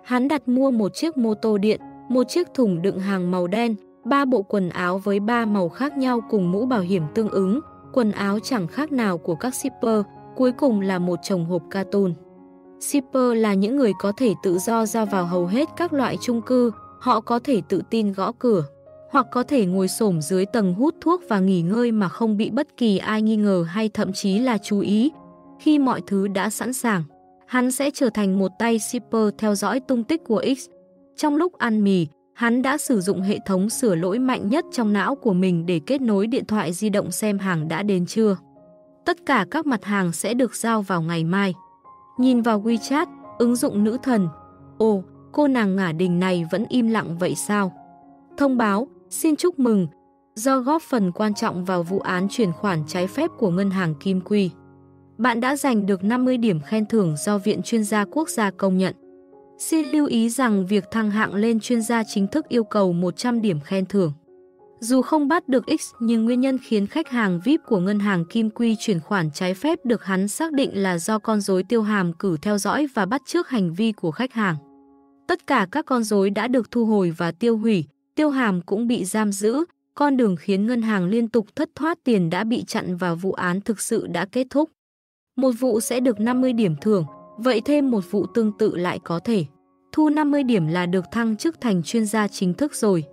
Hắn đặt mua một chiếc mô tô điện, một chiếc thùng đựng hàng màu đen, ba bộ quần áo với ba màu khác nhau cùng mũ bảo hiểm tương ứng, quần áo chẳng khác nào của các shipper, cuối cùng là một chồng hộp carton. Shipper là những người có thể tự do ra vào hầu hết các loại chung cư, họ có thể tự tin gõ cửa, hoặc có thể ngồi xổm dưới tầng hút thuốc và nghỉ ngơi mà không bị bất kỳ ai nghi ngờ hay thậm chí là chú ý. Khi mọi thứ đã sẵn sàng, hắn sẽ trở thành một tay shipper theo dõi tung tích của X. Trong lúc ăn mì, hắn đã sử dụng hệ thống sửa lỗi mạnh nhất trong não của mình để kết nối điện thoại di động xem hàng đã đến chưa. Tất cả các mặt hàng sẽ được giao vào ngày mai. Nhìn vào WeChat, ứng dụng nữ thần. Ồ, cô nàng ngả đình này vẫn im lặng vậy sao? Thông báo, xin chúc mừng, do góp phần quan trọng vào vụ án chuyển khoản trái phép của ngân hàng Kim Quy. Bạn đã giành được 50 điểm khen thưởng do Viện Chuyên gia Quốc gia công nhận. Xin lưu ý rằng việc thăng hạng lên chuyên gia chính thức yêu cầu 100 điểm khen thưởng. Dù không bắt được X nhưng nguyên nhân khiến khách hàng VIP của ngân hàng Kim Quy chuyển khoản trái phép được hắn xác định là do con rối tiêu hàm cử theo dõi và bắt trước hành vi của khách hàng. Tất cả các con rối đã được thu hồi và tiêu hủy, tiêu hàm cũng bị giam giữ, con đường khiến ngân hàng liên tục thất thoát tiền đã bị chặn và vụ án thực sự đã kết thúc. Một vụ sẽ được 50 điểm thưởng, vậy thêm một vụ tương tự lại có thể. Thu 50 điểm là được thăng chức thành chuyên gia chính thức rồi.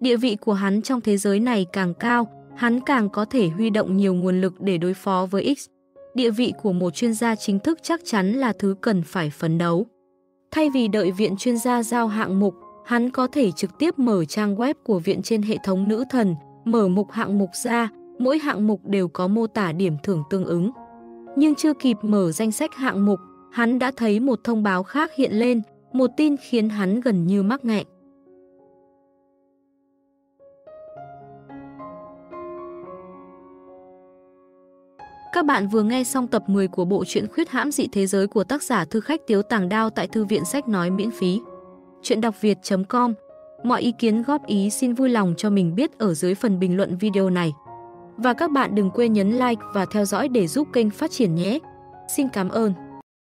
Địa vị của hắn trong thế giới này càng cao, hắn càng có thể huy động nhiều nguồn lực để đối phó với X. Địa vị của một chuyên gia chính thức chắc chắn là thứ cần phải phấn đấu. Thay vì đợi viện chuyên gia giao hạng mục, hắn có thể trực tiếp mở trang web của viện trên hệ thống nữ thần, mở mục hạng mục ra, mỗi hạng mục đều có mô tả điểm thưởng tương ứng. Nhưng chưa kịp mở danh sách hạng mục, hắn đã thấy một thông báo khác hiện lên, một tin khiến hắn gần như mắc nghẹn. Các bạn vừa nghe xong tập 10 của bộ truyện Khuyết hãm dị thế giới của tác giả Thư khách Tiếu Tàng Đao tại Thư viện Sách Nói miễn phí. Chuyện đọc việt.com Mọi ý kiến góp ý xin vui lòng cho mình biết ở dưới phần bình luận video này. Và các bạn đừng quên nhấn like và theo dõi để giúp kênh phát triển nhé. Xin cảm ơn.